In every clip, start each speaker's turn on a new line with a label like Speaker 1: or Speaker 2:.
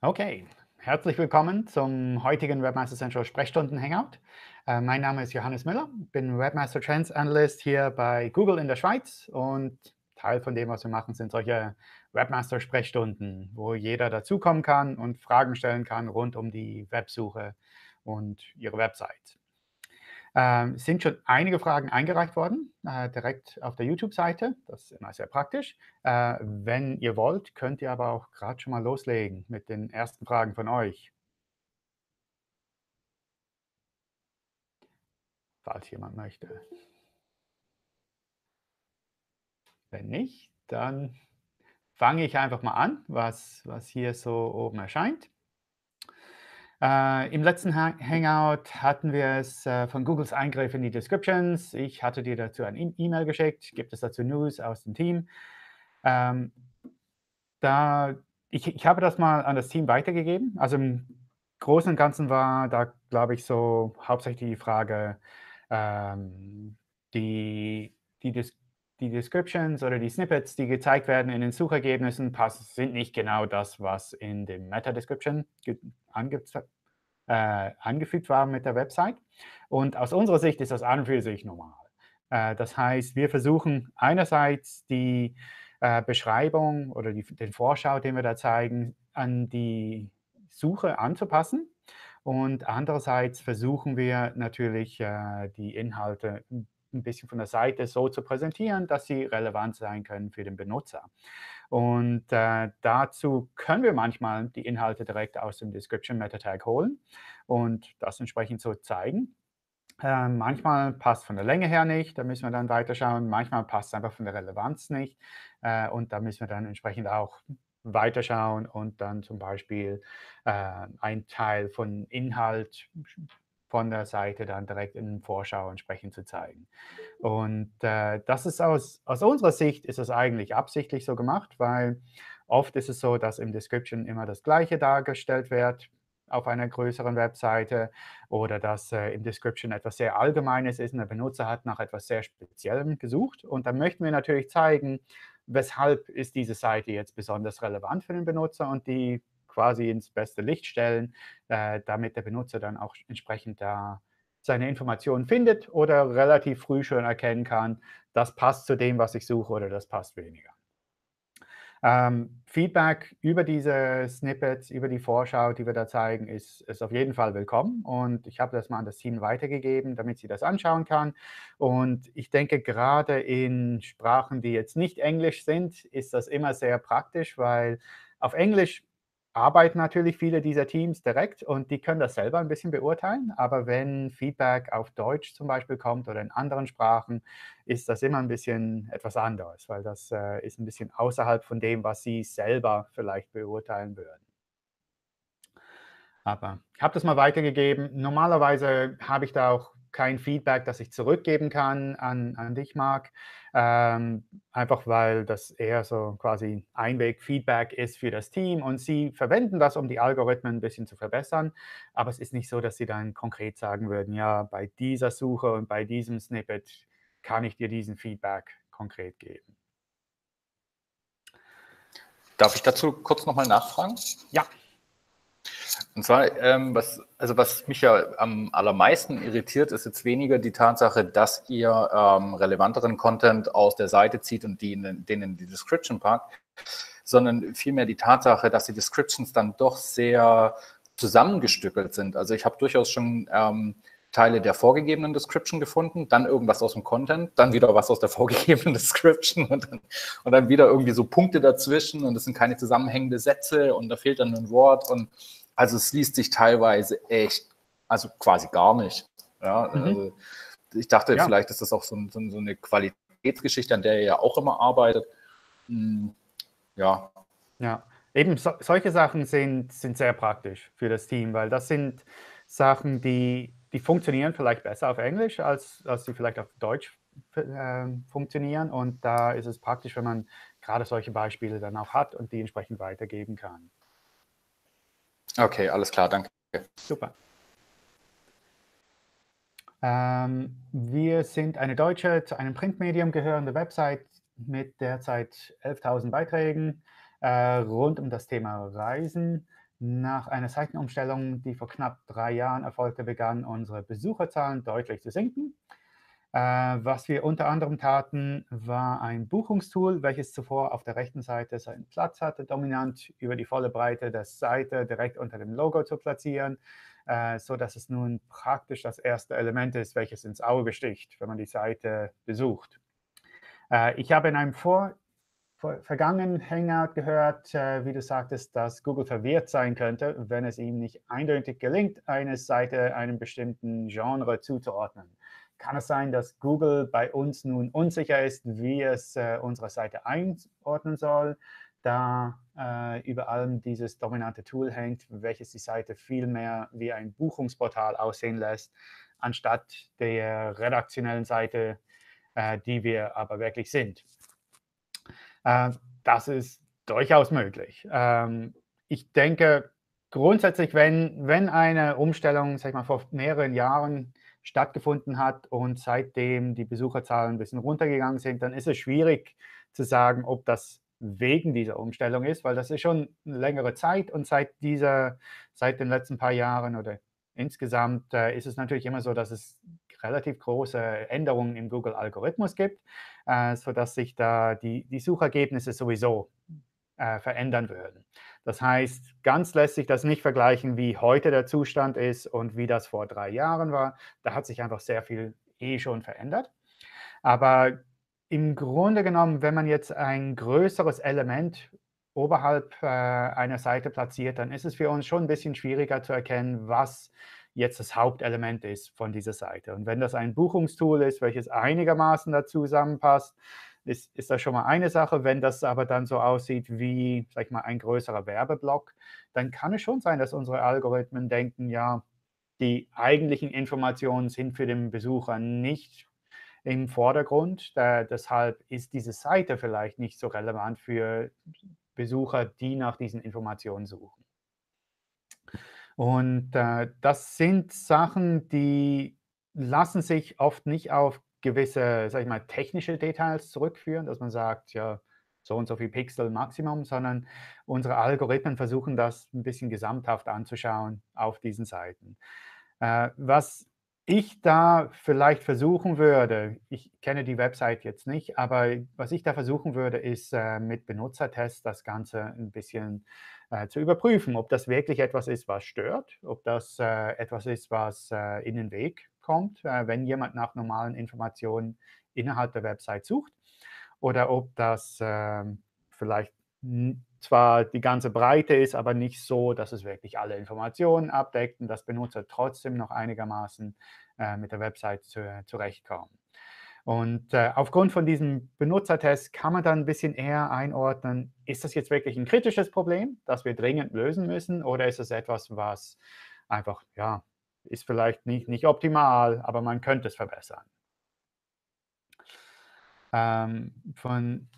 Speaker 1: Okay, herzlich willkommen zum heutigen Webmaster Central Sprechstunden Hangout. Äh, mein Name ist Johannes Müller, bin Webmaster Trends Analyst hier bei Google in der Schweiz und Teil von dem, was wir machen, sind solche Webmaster Sprechstunden, wo jeder dazukommen kann und Fragen stellen kann rund um die Websuche und ihre Website. Ähm, sind schon einige Fragen eingereicht worden, äh, direkt auf der YouTube-Seite. Das ist immer sehr praktisch. Äh, wenn ihr wollt, könnt ihr aber auch gerade schon mal loslegen mit den ersten Fragen von euch. Falls jemand möchte. Wenn nicht, dann fange ich einfach mal an, was, was hier so oben erscheint. Äh, Im letzten Hangout hatten wir es äh, von Googles Eingriff in die Descriptions. Ich hatte dir dazu ein e- E-Mail geschickt. Gibt es dazu News aus dem Team? Ähm, da, ich, ich habe das mal an das Team weitergegeben. Also im Großen und Ganzen war da, glaube ich, so hauptsächlich die Frage, ähm, die, die, Dis die Descriptions oder die Snippets, die gezeigt werden in den Suchergebnissen, passen, sind nicht genau das, was in dem Meta-Description äh, angefügt war mit der Website. Und aus unserer Sicht ist das an und für sich normal. Äh, das heißt, wir versuchen einerseits die äh, Beschreibung oder die, den Vorschau, den wir da zeigen, an die Suche anzupassen. Und andererseits versuchen wir natürlich, äh, die Inhalte ein bisschen von der Seite so zu präsentieren, dass sie relevant sein können für den Benutzer. Und äh, dazu können wir manchmal die Inhalte direkt aus dem Description Meta Tag holen und das entsprechend so zeigen. Äh, manchmal passt von der Länge her nicht, da müssen wir dann weiterschauen. Manchmal passt es einfach von der Relevanz nicht äh, und da müssen wir dann entsprechend auch weiterschauen und dann zum Beispiel äh, ein Teil von Inhalt von der Seite dann direkt in Vorschau entsprechend zu zeigen. Und äh, das ist aus, aus unserer Sicht ist es eigentlich absichtlich so gemacht, weil oft ist es so, dass im Description immer das Gleiche dargestellt wird auf einer größeren Webseite oder dass äh, im Description etwas sehr Allgemeines ist und der Benutzer hat nach etwas sehr Speziellem gesucht. Und dann möchten wir natürlich zeigen, weshalb ist diese Seite jetzt besonders relevant für den Benutzer und die quasi ins beste Licht stellen, äh, damit der Benutzer dann auch entsprechend da seine Informationen findet oder relativ früh schon erkennen kann, das passt zu dem, was ich suche oder das passt weniger. Ähm, Feedback über diese Snippets, über die Vorschau, die wir da zeigen, ist, ist auf jeden Fall willkommen. Und ich habe das mal an das Team weitergegeben, damit sie das anschauen kann. Und ich denke, gerade in Sprachen, die jetzt nicht Englisch sind, ist das immer sehr praktisch, weil auf Englisch arbeiten natürlich viele dieser Teams direkt und die können das selber ein bisschen beurteilen. Aber wenn Feedback auf Deutsch zum Beispiel kommt oder in anderen Sprachen, ist das immer ein bisschen etwas anderes, weil das äh, ist ein bisschen außerhalb von dem, was sie selber vielleicht beurteilen würden. Aber ich habe das mal weitergegeben. Normalerweise habe ich da auch kein Feedback, das ich zurückgeben kann an, an dich, Marc. Ähm, einfach weil das eher so quasi Einweg-Feedback ist für das Team und sie verwenden das, um die Algorithmen ein bisschen zu verbessern. Aber es ist nicht so, dass sie dann konkret sagen würden, ja, bei dieser Suche und bei diesem Snippet kann ich dir diesen Feedback konkret geben.
Speaker 2: Darf ich dazu kurz nochmal nachfragen?
Speaker 1: Ja.
Speaker 2: Und zwar, ähm, was, also was mich ja am allermeisten irritiert, ist jetzt weniger die Tatsache, dass ihr ähm, relevanteren Content aus der Seite zieht und die in, den in die Description packt, sondern vielmehr die Tatsache, dass die Descriptions dann doch sehr zusammengestückelt sind. Also ich habe durchaus schon ähm, Teile der vorgegebenen Description gefunden, dann irgendwas aus dem Content, dann wieder was aus der vorgegebenen Description und dann, und dann wieder irgendwie so Punkte dazwischen und es sind keine zusammenhängende Sätze und da fehlt dann ein Wort und also es liest sich teilweise echt, also quasi gar nicht. Ja, mhm. also ich dachte, ja. vielleicht ist das auch so, so, so, eine Qualitätsgeschichte, an der ihr ja auch immer arbeitet. Hm,
Speaker 1: ja. Ja, eben so, solche Sachen sind, sind sehr praktisch für das Team, weil das sind Sachen, die, die funktionieren vielleicht besser auf Englisch, als, als sie vielleicht auf Deutsch äh, funktionieren. Und da ist es praktisch, wenn man gerade solche Beispiele dann auch hat und die entsprechend weitergeben kann.
Speaker 2: Okay, alles klar, danke.
Speaker 1: Super. Ähm, wir sind eine deutsche, zu einem Printmedium gehörende Website mit derzeit 11.000 Beiträgen äh, rund um das Thema Reisen. nach einer Seitenumstellung, die vor knapp drei Jahren erfolgte, begannen unsere Besucherzahlen deutlich zu sinken. Äh, was wir unter anderem taten, war ein Buchungstool, welches zuvor auf der rechten Seite seinen Platz hatte, dominant über die volle Breite der Seite direkt unter dem Logo zu platzieren, äh, sodass es nun praktisch das erste Element ist, welches ins Auge sticht, wenn man die Seite besucht. Äh, ich habe in einem vor vergangenen Hangout gehört, äh, wie du sagtest, dass Google verwirrt sein könnte, wenn es ihm nicht eindeutig gelingt, eine Seite einem bestimmten Genre zuzuordnen. Kann es sein, dass Google bei uns nun unsicher ist, wie es äh, unsere Seite einordnen soll, da äh, über allem dieses dominante Tool hängt, welches die Seite viel mehr wie ein Buchungsportal aussehen lässt, anstatt der redaktionellen Seite, äh, die wir aber wirklich sind? Äh, das ist durchaus möglich. Ähm, ich denke, grundsätzlich, wenn, wenn eine Umstellung, sag ich mal, vor mehreren Jahren stattgefunden hat und seitdem die Besucherzahlen ein bisschen runtergegangen sind, dann ist es schwierig zu sagen, ob das wegen dieser Umstellung ist, weil das ist schon eine längere Zeit und seit dieser, seit den letzten paar Jahren oder insgesamt äh, ist es natürlich immer so, dass es relativ große Änderungen im Google-Algorithmus gibt, äh, sodass sich da die, die Suchergebnisse sowieso äh, verändern würden. Das heißt, ganz lässt sich das nicht vergleichen, wie heute der Zustand ist und wie das vor drei Jahren war. Da hat sich einfach sehr viel eh schon verändert. Aber im Grunde genommen, wenn man jetzt ein größeres Element oberhalb äh, einer Seite platziert, dann ist es für uns schon ein bisschen schwieriger zu erkennen, was jetzt das Hauptelement ist von dieser Seite. Und wenn das ein Buchungstool ist, welches einigermaßen dazu zusammenpasst, ist, ist das schon mal eine Sache. Wenn das aber dann so aussieht wie, sag ich mal, ein größerer Werbeblock, dann kann es schon sein, dass unsere Algorithmen denken, ja, die eigentlichen Informationen sind für den Besucher nicht im Vordergrund. Da, deshalb ist diese Seite vielleicht nicht so relevant für Besucher, die nach diesen Informationen suchen. Und äh, das sind Sachen, die lassen sich oft nicht auf gewisse, sag ich mal, technische Details zurückführen, dass man sagt, ja, so und so viel Pixel Maximum, sondern unsere Algorithmen versuchen das ein bisschen gesamthaft anzuschauen auf diesen Seiten. Äh, was ich da vielleicht versuchen würde, ich kenne die Website jetzt nicht, aber was ich da versuchen würde, ist äh, mit Benutzertests das Ganze ein bisschen äh, zu überprüfen, ob das wirklich etwas ist, was stört, ob das äh, etwas ist, was äh, in den Weg kommt, äh, wenn jemand nach normalen Informationen innerhalb der Website sucht, oder ob das ähm, vielleicht zwar die ganze Breite ist, aber nicht so, dass es wirklich alle Informationen abdeckt und dass Benutzer trotzdem noch einigermaßen äh, mit der Website zu, zurechtkommen. Und äh, aufgrund von diesem Benutzertest kann man dann ein bisschen eher einordnen, ist das jetzt wirklich ein kritisches Problem, das wir dringend lösen müssen, oder ist es etwas, was einfach, ja, ist vielleicht nicht, nicht optimal, aber man könnte es verbessern. Ähm, von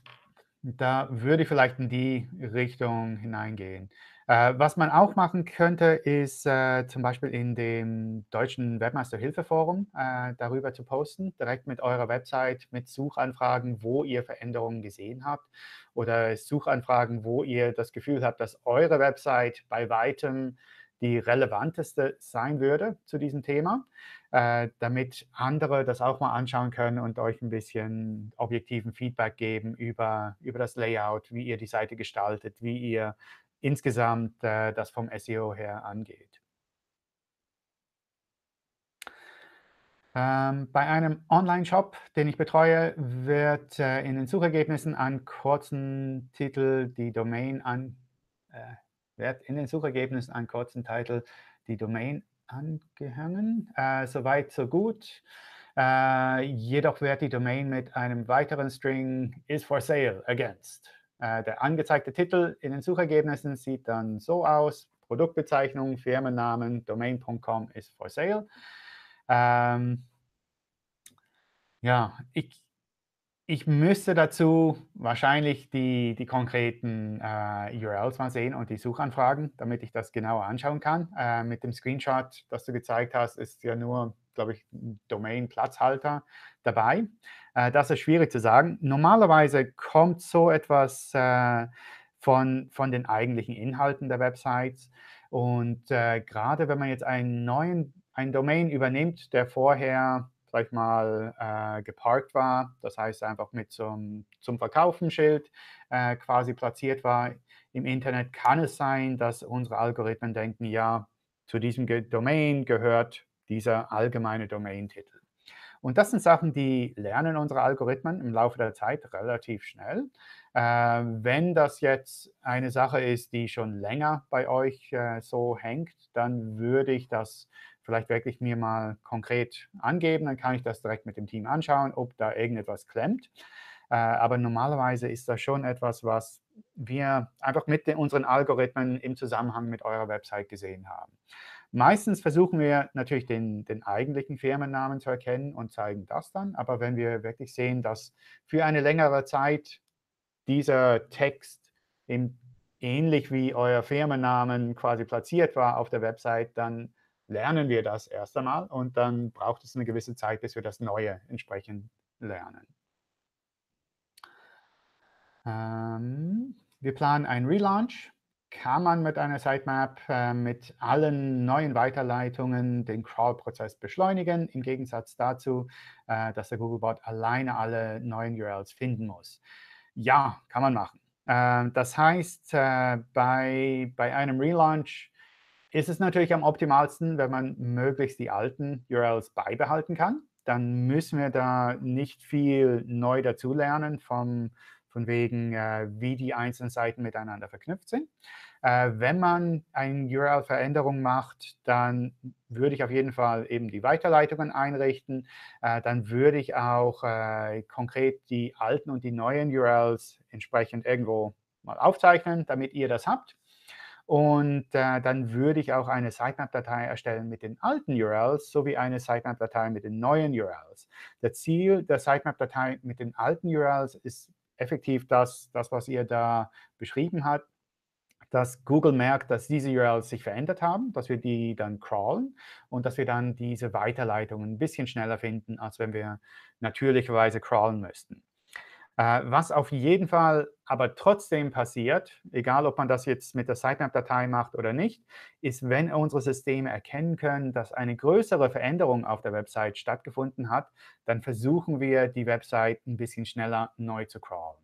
Speaker 1: da würde ich vielleicht in die Richtung hineingehen. Äh, was man auch machen könnte, ist äh, zum Beispiel in dem deutschen Webmaster-Hilfe-Forum äh, darüber zu posten, direkt mit eurer Website, mit Suchanfragen, wo ihr Veränderungen gesehen habt oder Suchanfragen, wo ihr das Gefühl habt, dass eure Website bei weitem die relevanteste sein würde zu diesem Thema, äh, damit andere das auch mal anschauen können und euch ein bisschen objektiven Feedback geben über, über das Layout, wie ihr die Seite gestaltet, wie ihr insgesamt äh, das vom SEO her angeht. Ähm, bei einem Online-Shop, den ich betreue, wird äh, in den Suchergebnissen an kurzen Titel die Domain an, äh, wird in den Suchergebnissen an kurzen Titel die Domain angehangen. Äh, Soweit, so gut. Äh, jedoch wird die Domain mit einem weiteren String is for sale ergänzt. Äh, der angezeigte Titel in den Suchergebnissen sieht dann so aus. Produktbezeichnung, Firmennamen, domain.com ist for sale. Ähm, ja, ich, ich müsste dazu wahrscheinlich die, die konkreten äh, URLs mal sehen und die Suchanfragen, damit ich das genauer anschauen kann. Äh, mit dem Screenshot, das du gezeigt hast, ist ja nur, glaube ich, ein Domain-Platzhalter dabei. Äh, das ist schwierig zu sagen. Normalerweise kommt so etwas äh, von, von den eigentlichen Inhalten der Websites. Und äh, gerade wenn man jetzt einen neuen, einen Domain übernimmt, der vorher, sag ich mal, äh, geparkt war, das heißt einfach mit zum, zum Verkaufen-Schild äh, quasi platziert war im Internet, kann es sein, dass unsere Algorithmen denken, ja, zu diesem Domain gehört dieser allgemeine Domain-Titel. Und das sind Sachen, die lernen unsere Algorithmen im Laufe der Zeit relativ schnell. Äh, wenn das jetzt eine Sache ist, die schon länger bei euch äh, so hängt, dann würde ich das vielleicht wirklich mir mal konkret angeben. Dann kann ich das direkt mit dem Team anschauen, ob da irgendetwas klemmt. Äh, aber normalerweise ist das schon etwas, was wir einfach mit den, unseren Algorithmen im Zusammenhang mit eurer Website gesehen haben. Meistens versuchen wir natürlich den, den eigentlichen Firmennamen zu erkennen und zeigen das dann. Aber wenn wir wirklich sehen, dass für eine längere Zeit dieser Text eben ähnlich wie euer Firmennamen quasi platziert war auf der Website, dann lernen wir das erst einmal und dann braucht es eine gewisse Zeit, bis wir das Neue entsprechend lernen. Ähm, wir planen einen Relaunch kann man mit einer Sitemap äh, mit allen neuen Weiterleitungen den Crawl-Prozess beschleunigen, im Gegensatz dazu, äh, dass der Googlebot alleine alle neuen URLs finden muss. Ja, kann man machen. Äh, das heißt, äh, bei, bei einem Relaunch ist es natürlich am optimalsten, wenn man möglichst die alten URLs beibehalten kann. Dann müssen wir da nicht viel neu dazulernen von wegen, äh, wie die einzelnen Seiten miteinander verknüpft sind. Äh, wenn man eine URL-Veränderung macht, dann würde ich auf jeden Fall eben die Weiterleitungen einrichten. Äh, dann würde ich auch äh, konkret die alten und die neuen URLs entsprechend irgendwo mal aufzeichnen, damit ihr das habt. Und äh, dann würde ich auch eine Sitemap-Datei erstellen mit den alten URLs sowie eine Sitemap-Datei mit den neuen URLs. Das Ziel der Sitemap-Datei mit den alten URLs ist effektiv das, das, was ihr da beschrieben habt, dass Google merkt, dass diese URLs sich verändert haben, dass wir die dann crawlen und dass wir dann diese Weiterleitungen ein bisschen schneller finden, als wenn wir natürlicherweise crawlen müssten. Äh, was auf jeden Fall aber trotzdem passiert, egal ob man das jetzt mit der Sitemap-Datei macht oder nicht, ist, wenn unsere Systeme erkennen können, dass eine größere Veränderung auf der Website stattgefunden hat, dann versuchen wir, die Website ein bisschen schneller neu zu crawlen.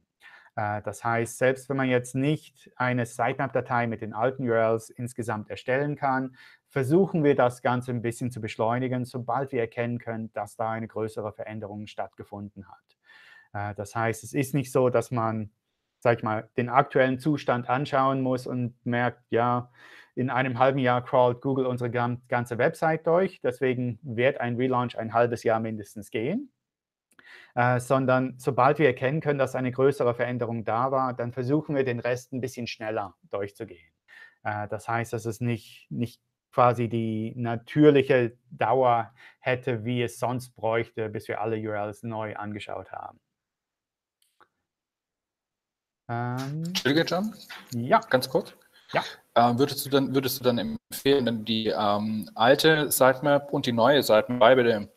Speaker 1: Äh, das heißt, selbst wenn man jetzt nicht eine Sitemap-Datei mit den alten URLs insgesamt erstellen kann, versuchen wir das Ganze ein bisschen zu beschleunigen, sobald wir erkennen können, dass da eine größere Veränderung stattgefunden hat. Äh, das heißt, es ist nicht so, dass man, sag ich mal, den aktuellen Zustand anschauen muss und merkt, ja, in einem halben Jahr crawlt Google unsere ganze Website durch, deswegen wird ein Relaunch ein halbes Jahr mindestens gehen. Äh, sondern sobald wir erkennen können, dass eine größere Veränderung da war, dann versuchen wir den Rest ein bisschen schneller durchzugehen. Äh, das heißt, dass es nicht, nicht quasi die natürliche Dauer hätte, wie es sonst bräuchte, bis wir alle URLs neu angeschaut haben.
Speaker 2: Ähm, John?
Speaker 1: Ja.
Speaker 2: Ganz kurz?
Speaker 1: Ja.
Speaker 2: Äh, würdest, du dann, würdest du dann empfehlen, die ähm, alte Sitemap und die neue Sitemap, beide,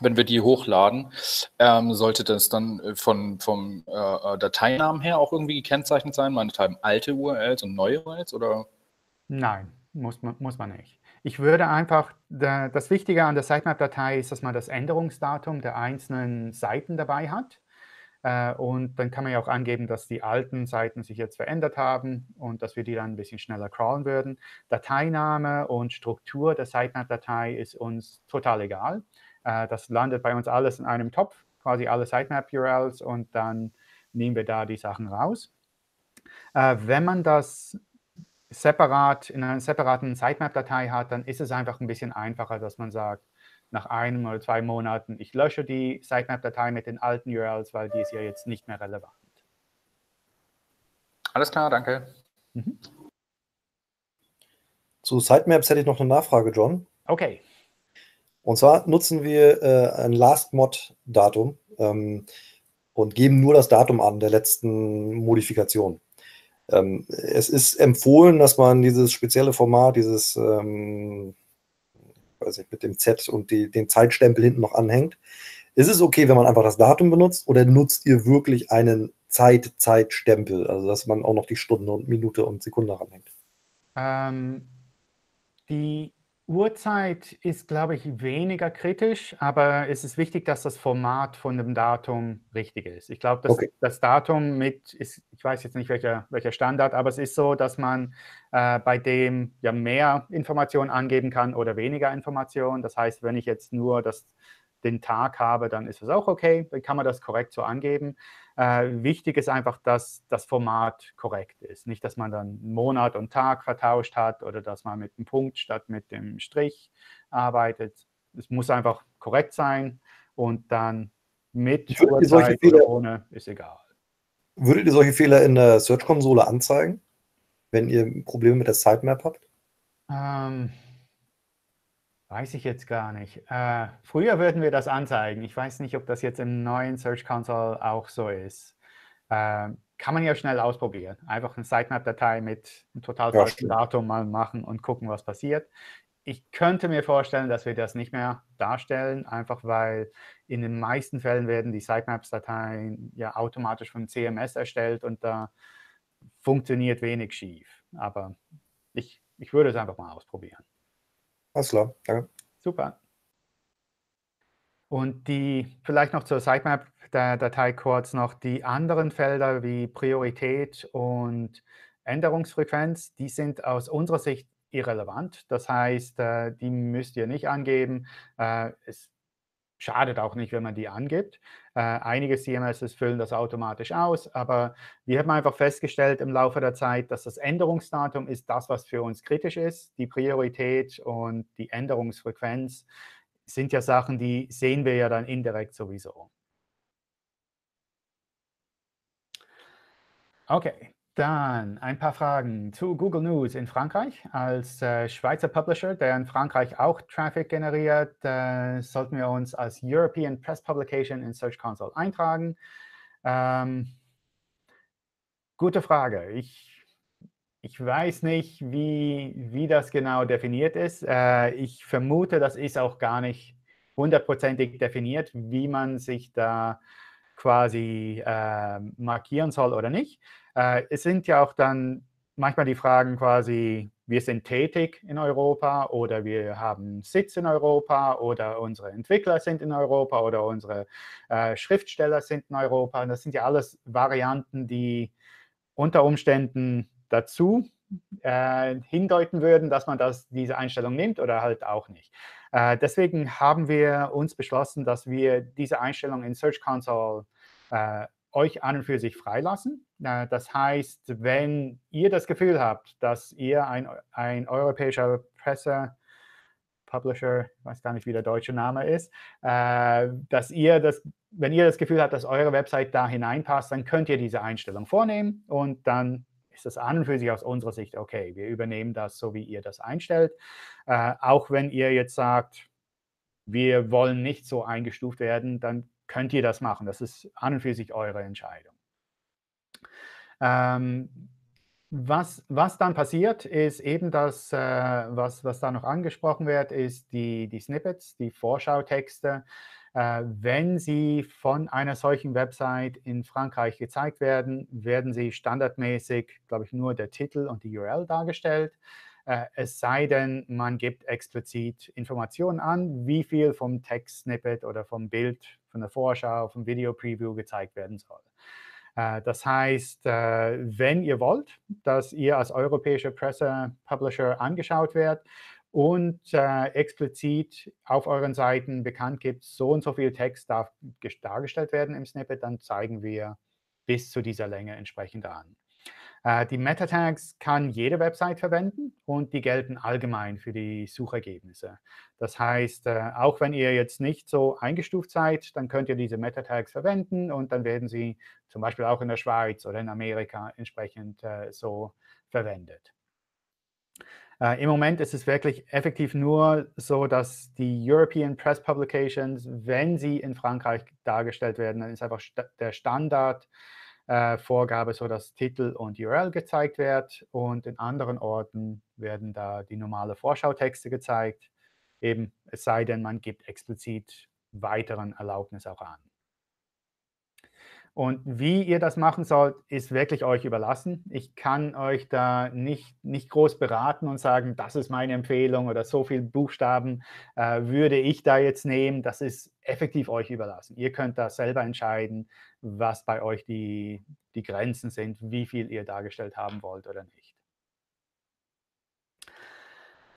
Speaker 2: wenn wir die hochladen, ähm, sollte das dann äh, von, vom äh, äh, Dateinamen her auch irgendwie gekennzeichnet sein? Meine Meinethalben alte URLs und neue URLs? Oder?
Speaker 1: Nein, muss man, muss man nicht. Ich würde einfach, das Wichtige an der Sitemap-Datei ist, dass man das Änderungsdatum der einzelnen Seiten dabei hat. Äh, und dann kann man ja auch angeben, dass die alten Seiten sich jetzt verändert haben und dass wir die dann ein bisschen schneller crawlen würden. Dateiname und Struktur der Sitemap-Datei ist uns total egal. Äh, das landet bei uns alles in einem Topf, quasi alle Sitemap-URLs und dann nehmen wir da die Sachen raus. Äh, wenn man das separat in einer separaten Sitemap-Datei hat, dann ist es einfach ein bisschen einfacher, dass man sagt, nach einem oder zwei Monaten, ich lösche die Sitemap-Datei mit den alten URLs, weil die ist ja jetzt nicht mehr relevant.
Speaker 2: Alles klar, danke. Mhm.
Speaker 3: Zu Sitemaps hätte ich noch eine Nachfrage, John.
Speaker 1: Okay.
Speaker 3: Und zwar nutzen wir äh, ein Last-Mod-Datum ähm, und geben nur das Datum an der letzten Modifikation. Ähm, es ist empfohlen, dass man dieses spezielle Format, dieses ähm, weiß ich, mit dem Z und die, den Zeitstempel hinten noch anhängt. Ist es okay, wenn man einfach das Datum benutzt oder nutzt ihr wirklich einen Zeit, Zeitstempel, also dass man auch noch die Stunde und Minute und Sekunde ranhängt?
Speaker 1: Ähm, die Uhrzeit ist, glaube ich, weniger kritisch, aber es ist wichtig, dass das Format von dem Datum richtig ist. Ich glaube, dass
Speaker 3: Okay.
Speaker 1: das Datum mit, ist, ich weiß jetzt nicht welcher, welcher Standard, aber es ist so, dass man äh, bei dem ja mehr Informationen angeben kann oder weniger Informationen. Das heißt, wenn ich jetzt nur das, den Tag habe, dann ist es auch okay, dann kann man das korrekt so angeben. Äh, wichtig ist einfach, dass das Format korrekt ist. Nicht, dass man dann Monat und Tag vertauscht hat oder dass man mit einem Punkt statt mit dem Strich arbeitet. Es muss einfach korrekt sein und dann mit Uhrzeit oder ohne ist egal.
Speaker 3: Würdet ihr solche Fehler in der Search-Konsole anzeigen, wenn ihr Probleme mit der Sitemap habt?
Speaker 1: Ähm, weiß ich jetzt gar nicht. Äh, früher würden wir das anzeigen. Ich weiß nicht, ob das jetzt im neuen Search Console auch so ist. Ähm, kann man ja schnell ausprobieren. Einfach eine Sitemap-Datei mit einem total
Speaker 3: Ja,
Speaker 1: falschen. Datum mal machen und gucken, was passiert. Ich könnte mir vorstellen, dass wir das nicht mehr darstellen, einfach weil in den meisten Fällen werden die Sitemaps-Dateien ja automatisch vom CMS erstellt und da funktioniert wenig schief. Aber ich, ich würde es einfach mal ausprobieren.
Speaker 3: Alles klar, danke.
Speaker 1: Super. Und die, vielleicht noch zur Sitemap der Datei kurz noch, die anderen Felder wie Priorität und Änderungsfrequenz, die sind aus unserer Sicht irrelevant. Das heißt, äh, die müsst ihr nicht angeben. Äh, Es schadet auch nicht, wenn man die angibt. Äh, Einige CMSs füllen das automatisch aus, aber wir haben einfach festgestellt im Laufe der Zeit, dass das Änderungsdatum ist das, was für uns kritisch ist. Die Priorität und die Änderungsfrequenz sind ja Sachen, die sehen wir ja dann indirekt sowieso. Okay, dann ein paar Fragen zu Google News in Frankreich. Als äh, Schweizer Publisher, der in Frankreich auch Traffic generiert, äh, sollten wir uns als European Press Publication in Search Console eintragen. Ähm, gute Frage. Ich, ich weiß nicht, wie, wie das genau definiert ist. Äh, ich vermute, das ist auch gar nicht hundertprozentig definiert, wie man sich da quasi äh, markieren soll oder nicht. Äh, es sind ja auch dann manchmal die Fragen quasi, wir sind tätig in Europa oder wir haben Sitz in Europa oder unsere Entwickler sind in Europa oder unsere äh, Schriftsteller sind in Europa. Das sind ja alles Varianten, die unter Umständen dazu äh, hindeuten würden, dass man das, diese Einstellung nimmt oder halt auch nicht. Äh, deswegen haben wir uns beschlossen, dass wir diese Einstellung in Search Console äh, euch an und für sich freilassen. Das heißt, wenn ihr das Gefühl habt, dass ihr ein, ein europäischer Presse Publisher, ich weiß gar nicht, wie der deutsche Name ist, äh, dass ihr das, wenn ihr das Gefühl habt, dass eure Website da hineinpasst, dann könnt ihr diese Einstellung vornehmen und dann ist das an und für sich aus unserer Sicht okay. Wir übernehmen das so, wie ihr das einstellt. Äh, auch wenn ihr jetzt sagt, wir wollen nicht so eingestuft werden, dann könnt ihr das machen. Das ist an und für sich eure Entscheidung. Ähm, was, was dann passiert, ist eben das, äh, was, was da noch angesprochen wird, ist die, die Snippets, die Vorschautexte. Äh, wenn sie von einer solchen Website in Frankreich gezeigt werden, werden sie standardmäßig, glaube ich, nur der Titel und die URL dargestellt. Äh, es sei denn, man gibt explizit Informationen an, wie viel vom Text-Snippet oder vom Bild, von der Vorschau, vom Video-Preview gezeigt werden soll. Äh, das heißt, äh, wenn ihr wollt, dass ihr als europäischer Presse-Publisher angeschaut werdet und äh, explizit auf euren Seiten bekannt gibt, so und so viel Text darf dargestellt werden im Snippet, dann zeigen wir bis zu dieser Länge entsprechend an. Äh, die Meta-Tags kann jede Website verwenden und die gelten allgemein für die Suchergebnisse. Das heißt, äh, auch wenn ihr jetzt nicht so eingestuft seid, dann könnt ihr diese Meta-Tags verwenden und dann werden sie zum Beispiel auch in der Schweiz oder in Amerika entsprechend äh, so verwendet. Im Moment ist es wirklich effektiv nur so, dass die European Press Publications, wenn sie in Frankreich dargestellt werden, dann ist einfach der Standard äh, Vorgabe, so dass Titel und URL gezeigt wird und in anderen Orten werden da die normale Vorschautexte gezeigt, eben es sei denn, man gibt explizit weiteren Erlaubnis auch an. Und wie ihr das machen sollt, ist wirklich euch überlassen. Ich kann euch da nicht, nicht groß beraten und sagen, das ist meine Empfehlung oder so viele Buchstaben äh, würde ich da jetzt nehmen. Das ist effektiv euch überlassen. Ihr könnt da selber entscheiden, was bei euch die, die Grenzen sind, wie viel ihr dargestellt haben wollt oder nicht.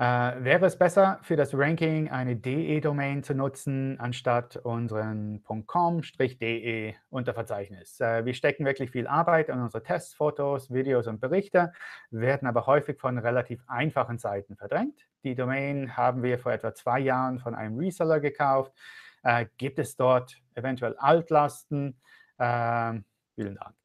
Speaker 1: Äh, wäre es besser, für das Ranking eine DE-Domain zu nutzen, anstatt unseren .com-de Unterverzeichnis? Äh, wir stecken wirklich viel Arbeit in unsere Tests, Fotos, Videos und Berichte, werden aber häufig von relativ einfachen Seiten verdrängt. Die Domain haben wir vor etwa zwei Jahren von einem Reseller gekauft. Äh, gibt es dort eventuell Altlasten? Ähm, vielen Dank.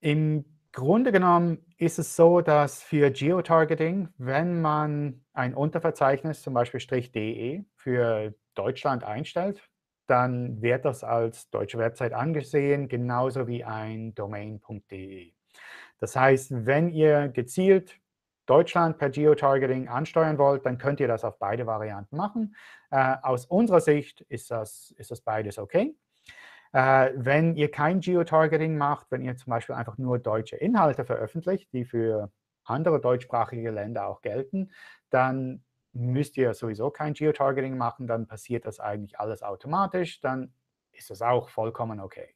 Speaker 1: Im Grunde genommen ist es so, dass für Geotargeting, wenn man ein Unterverzeichnis, zum Beispiel .de, für Deutschland einstellt, dann wird das als deutsche Website angesehen, genauso wie ein Domain.de. Das heißt, wenn ihr gezielt Deutschland per Geotargeting ansteuern wollt, dann könnt ihr das auf beide Varianten machen. Äh, aus unserer Sicht ist das, ist das beides okay. Äh, wenn ihr kein Geotargeting macht, wenn ihr zum Beispiel einfach nur deutsche Inhalte veröffentlicht, die für andere deutschsprachige Länder auch gelten, dann müsst ihr sowieso kein Geotargeting machen, dann passiert das eigentlich alles automatisch, dann ist das auch vollkommen okay.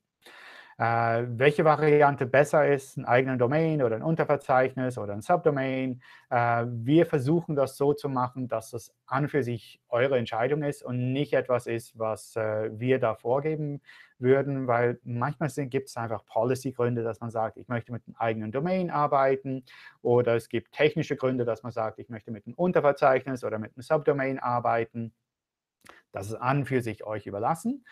Speaker 1: Äh, welche Variante besser ist, ein eigener Domain oder ein Unterverzeichnis oder ein Subdomain. Äh, wir versuchen das so zu machen, dass es an für sich eure Entscheidung ist und nicht etwas ist, was äh, wir da vorgeben würden, weil manchmal gibt es einfach Policy-Gründe, dass man sagt, ich möchte mit einem eigenen Domain arbeiten oder es gibt technische Gründe, dass man sagt, ich möchte mit einem Unterverzeichnis oder mit einem Subdomain arbeiten. Das ist an für sich euch überlassen.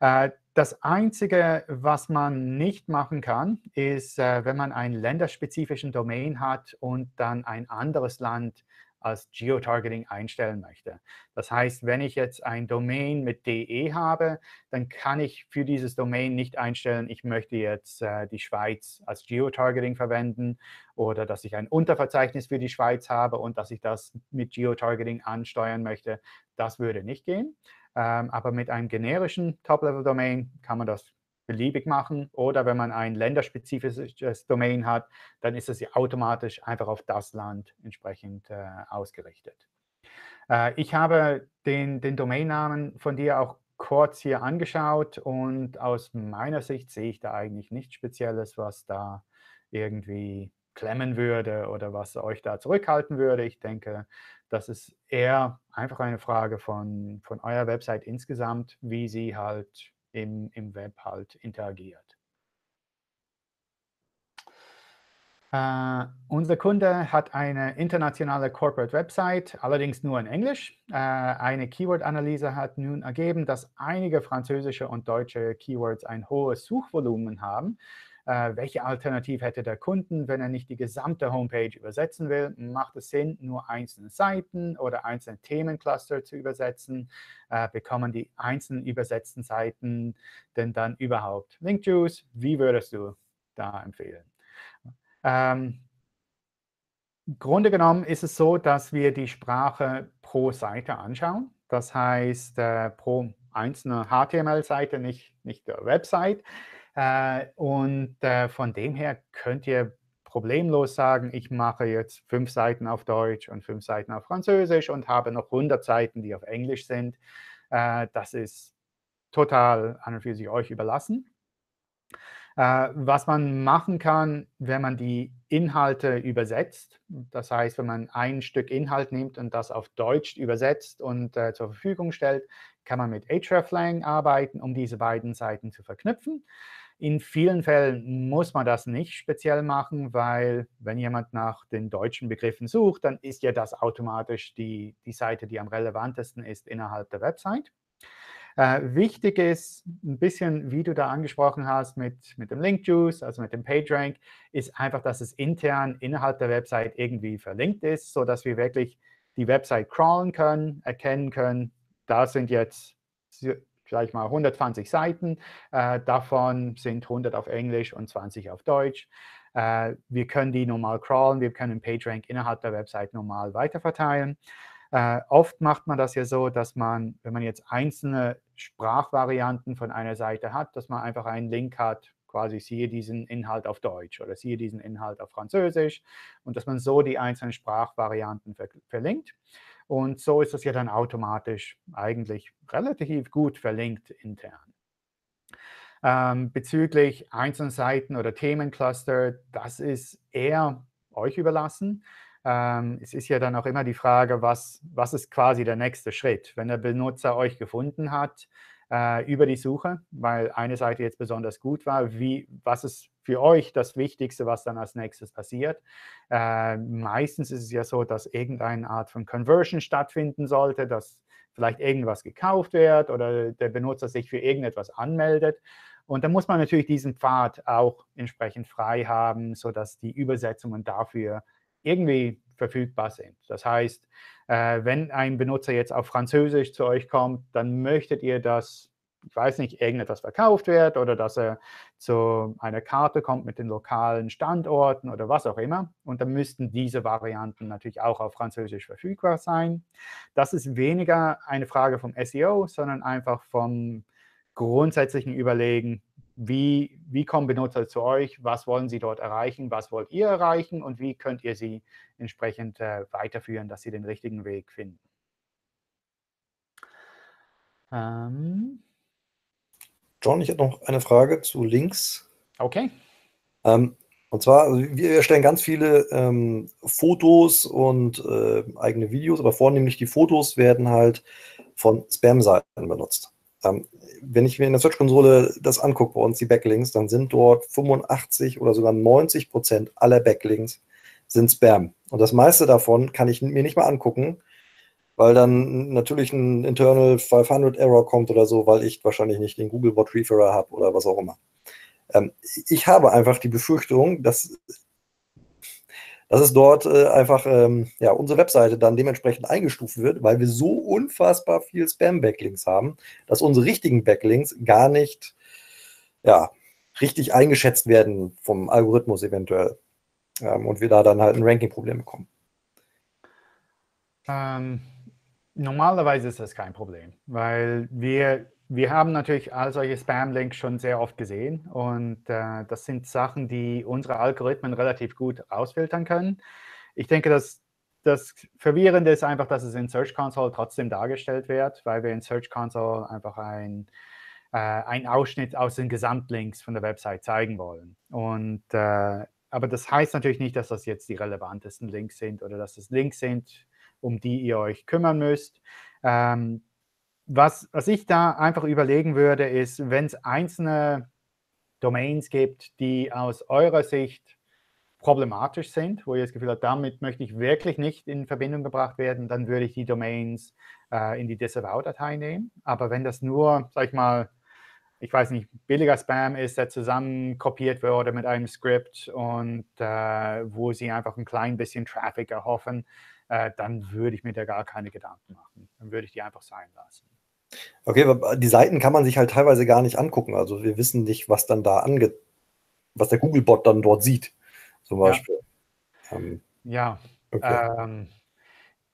Speaker 1: Äh, das Einzige, was man nicht machen kann, ist, äh, wenn man einen länderspezifischen Domain hat und dann ein anderes Land als Geotargeting einstellen möchte. Das heißt, wenn ich jetzt ein Domain mit DE habe, dann kann ich für dieses Domain nicht einstellen, ich möchte jetzt äh, die Schweiz als Geotargeting verwenden oder dass ich ein Unterverzeichnis für die Schweiz habe und dass ich das mit Geotargeting ansteuern möchte. Das würde nicht gehen. Ähm, aber mit einem generischen Top-Level-Domain kann man das beliebig machen. Oder wenn man ein länderspezifisches Domain hat, dann ist es ja automatisch einfach auf das Land entsprechend äh, ausgerichtet. Äh, ich habe den, den Domainnamen von dir auch kurz hier angeschaut und aus meiner Sicht sehe ich da eigentlich nichts Spezielles, was da irgendwie klemmen würde oder was euch da zurückhalten würde. Ich denke, das ist eher einfach eine Frage von, von eurer Website insgesamt, wie sie halt im, im Web halt interagiert. Uh, unser Kunde hat eine internationale Corporate Website, allerdings nur in Englisch. Uh, eine Keyword-Analyse hat nun ergeben, dass einige französische und deutsche Keywords ein hohes Suchvolumen haben. Uh, welche Alternative hätte der Kunden, wenn er nicht die gesamte Homepage übersetzen will? Macht es Sinn, nur einzelne Seiten oder einzelne Themencluster zu übersetzen? bekommen die einzelnen übersetzten Seiten denn dann überhaupt Link-Juice? Wie würdest du da empfehlen? Ähm, Grunde genommen ist es so, dass wir die Sprache pro Seite anschauen. Das heißt, äh, pro einzelne HTML-Seite, nicht, nicht der Website. Äh, und äh, von dem her könnt ihr problemlos sagen, ich mache jetzt fünf Seiten auf Deutsch und fünf Seiten auf Französisch und habe noch 100 Seiten, die auf Englisch sind. Äh, das ist total an und für sich euch überlassen. Äh, was man machen kann, wenn man die Inhalte übersetzt, das heißt, wenn man ein Stück Inhalt nimmt und das auf Deutsch übersetzt und äh, zur Verfügung stellt, kann man mit hreflang arbeiten, um diese beiden Seiten zu verknüpfen. In vielen Fällen muss man das nicht speziell machen, weil wenn jemand nach den deutschen Begriffen sucht, dann ist ja das automatisch die, die Seite, die am relevantesten ist innerhalb der Website. Äh, wichtig ist, ein bisschen, wie du da angesprochen hast mit, mit dem Link Juice, also mit dem PageRank, ist einfach, dass es intern innerhalb der Website irgendwie verlinkt ist, sodass wir wirklich die Website crawlen können, erkennen können, da sind jetzt vielleicht mal 120 Seiten, äh, davon sind 100 auf Englisch und 20 auf Deutsch. Äh, wir können die normal crawlen, wir können PageRank innerhalb der Website normal weiterverteilen. Äh, oft macht man das ja so, dass man, wenn man jetzt einzelne Sprachvarianten von einer Seite hat, dass man einfach einen Link hat, quasi siehe diesen Inhalt auf Deutsch oder siehe diesen Inhalt auf Französisch und dass man so die einzelnen Sprachvarianten ver verlinkt. Und so ist das ja dann automatisch eigentlich relativ gut verlinkt intern. Ähm, bezüglich einzelnen Seiten oder Themencluster, das ist eher euch überlassen. Ähm, es ist ja dann auch immer die Frage, was, was ist quasi der nächste Schritt? Wenn der Benutzer euch gefunden hat äh, über die Suche, weil eine Seite jetzt besonders gut war, wie, was ist für euch das Wichtigste, was dann als nächstes passiert? Äh, meistens ist es ja so, dass irgendeine Art von Conversion stattfinden sollte, dass vielleicht irgendwas gekauft wird oder der Benutzer sich für irgendetwas anmeldet. Und dann muss man natürlich diesen Pfad auch entsprechend frei haben, sodass die Übersetzungen dafür irgendwie verfügbar sind. Das heißt, äh, wenn ein Benutzer jetzt auf Französisch zu euch kommt, dann möchtet ihr, dass, ich weiß nicht, irgendetwas verkauft wird oder dass er zu einer Karte kommt mit den lokalen Standorten oder was auch immer. Und dann müssten diese Varianten natürlich auch auf Französisch verfügbar sein. Das ist weniger eine Frage vom SEO, sondern einfach vom grundsätzlichen Überlegen, wie, wie kommen Benutzer zu euch, was wollen sie dort erreichen, was wollt ihr erreichen und wie könnt ihr sie entsprechend äh, weiterführen, dass sie den richtigen Weg finden.
Speaker 3: Ähm. John, ich habe noch eine Frage zu Links.
Speaker 1: Okay.
Speaker 3: Ähm, und zwar, also wir erstellen ganz viele ähm, Fotos und äh, eigene Videos, aber vornehmlich die Fotos werden halt von Spam-Seiten benutzt. Ähm, wenn ich mir in der Search-Konsole das angucke, bei uns die Backlinks, dann sind dort 85 oder sogar 90 Prozent aller Backlinks sind Spam. Und das meiste davon kann ich mir nicht mal angucken, weil dann natürlich ein Internal 500 Error kommt oder so, weil ich wahrscheinlich nicht den Googlebot Referer habe oder was auch immer. Ähm, ich habe einfach die Befürchtung, dass dass es dort äh, einfach ähm, ja, unsere Webseite dann dementsprechend eingestuft wird, weil wir so unfassbar viel Spam-Backlinks haben, dass unsere richtigen Backlinks gar nicht ja, richtig eingeschätzt werden vom Algorithmus eventuell. Ähm, und wir da dann halt ein Ranking-Problem bekommen.
Speaker 1: Ähm, normalerweise ist das kein Problem, weil wir wir haben natürlich all solche Spam-Links schon sehr oft gesehen und äh, das sind Sachen, die unsere Algorithmen relativ gut ausfiltern können. Ich denke, dass das Verwirrende ist einfach, dass es in Search Console trotzdem dargestellt wird, weil wir in Search Console einfach ein, äh, einen Ausschnitt aus den Gesamtlinks von der Website zeigen wollen. Und, äh, aber das heißt natürlich nicht, dass das jetzt die relevantesten Links sind oder dass es Links sind, um die ihr euch kümmern müsst. Ähm, was, was ich da einfach überlegen würde, ist, wenn es einzelne Domains gibt, die aus eurer Sicht problematisch sind, wo ihr das Gefühl habt, damit möchte ich wirklich nicht in Verbindung gebracht werden, dann würde ich die Domains äh, in die Disavow-Datei nehmen. Aber wenn das nur, sag ich mal, ich weiß nicht, billiger Spam ist, der zusammen kopiert wurde mit einem Skript und äh, wo sie einfach ein klein bisschen Traffic erhoffen, äh, dann würde ich mir da gar keine Gedanken machen. Dann würde ich die einfach sein lassen.
Speaker 3: Okay, aber die Seiten kann man sich halt teilweise gar nicht angucken. Also wir wissen nicht, was dann da ange was der Googlebot dann dort sieht, zum Beispiel.
Speaker 1: Ja, ähm, ja. Okay. Ähm,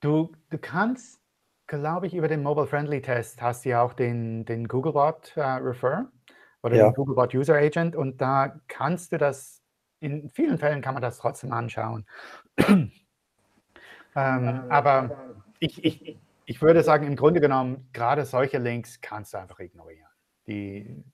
Speaker 1: du, du kannst, glaube ich, über den Mobile-Friendly-Test hast du ja auch den, den Googlebot äh, Refer oder ja. den Googlebot User Agent und da kannst du das, in vielen Fällen kann man das trotzdem anschauen. ähm, aber ich, ich, ich würde sagen, im Grunde genommen, gerade solche Links kannst du einfach ignorieren. Die,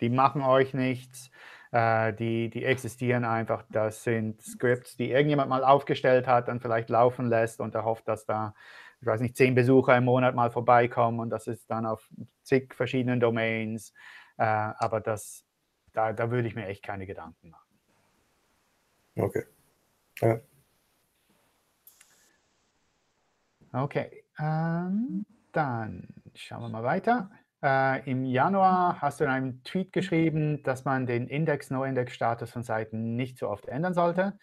Speaker 1: die machen euch nichts, äh, die, die existieren einfach. Das sind Scripts, die irgendjemand mal aufgestellt hat und vielleicht laufen lässt und er hofft, dass da, ich weiß nicht, zehn Besucher im Monat mal vorbeikommen und das ist dann auf zig verschiedenen Domains. Äh, aber das, da, da würde ich mir echt keine Gedanken machen.
Speaker 3: Okay. Ja.
Speaker 1: Okay. Ähm, dann schauen wir mal weiter. Äh, Im Januar hast du in einem Tweet geschrieben, dass man den Index-No-Index-Status von Seiten nicht so oft ändern sollte.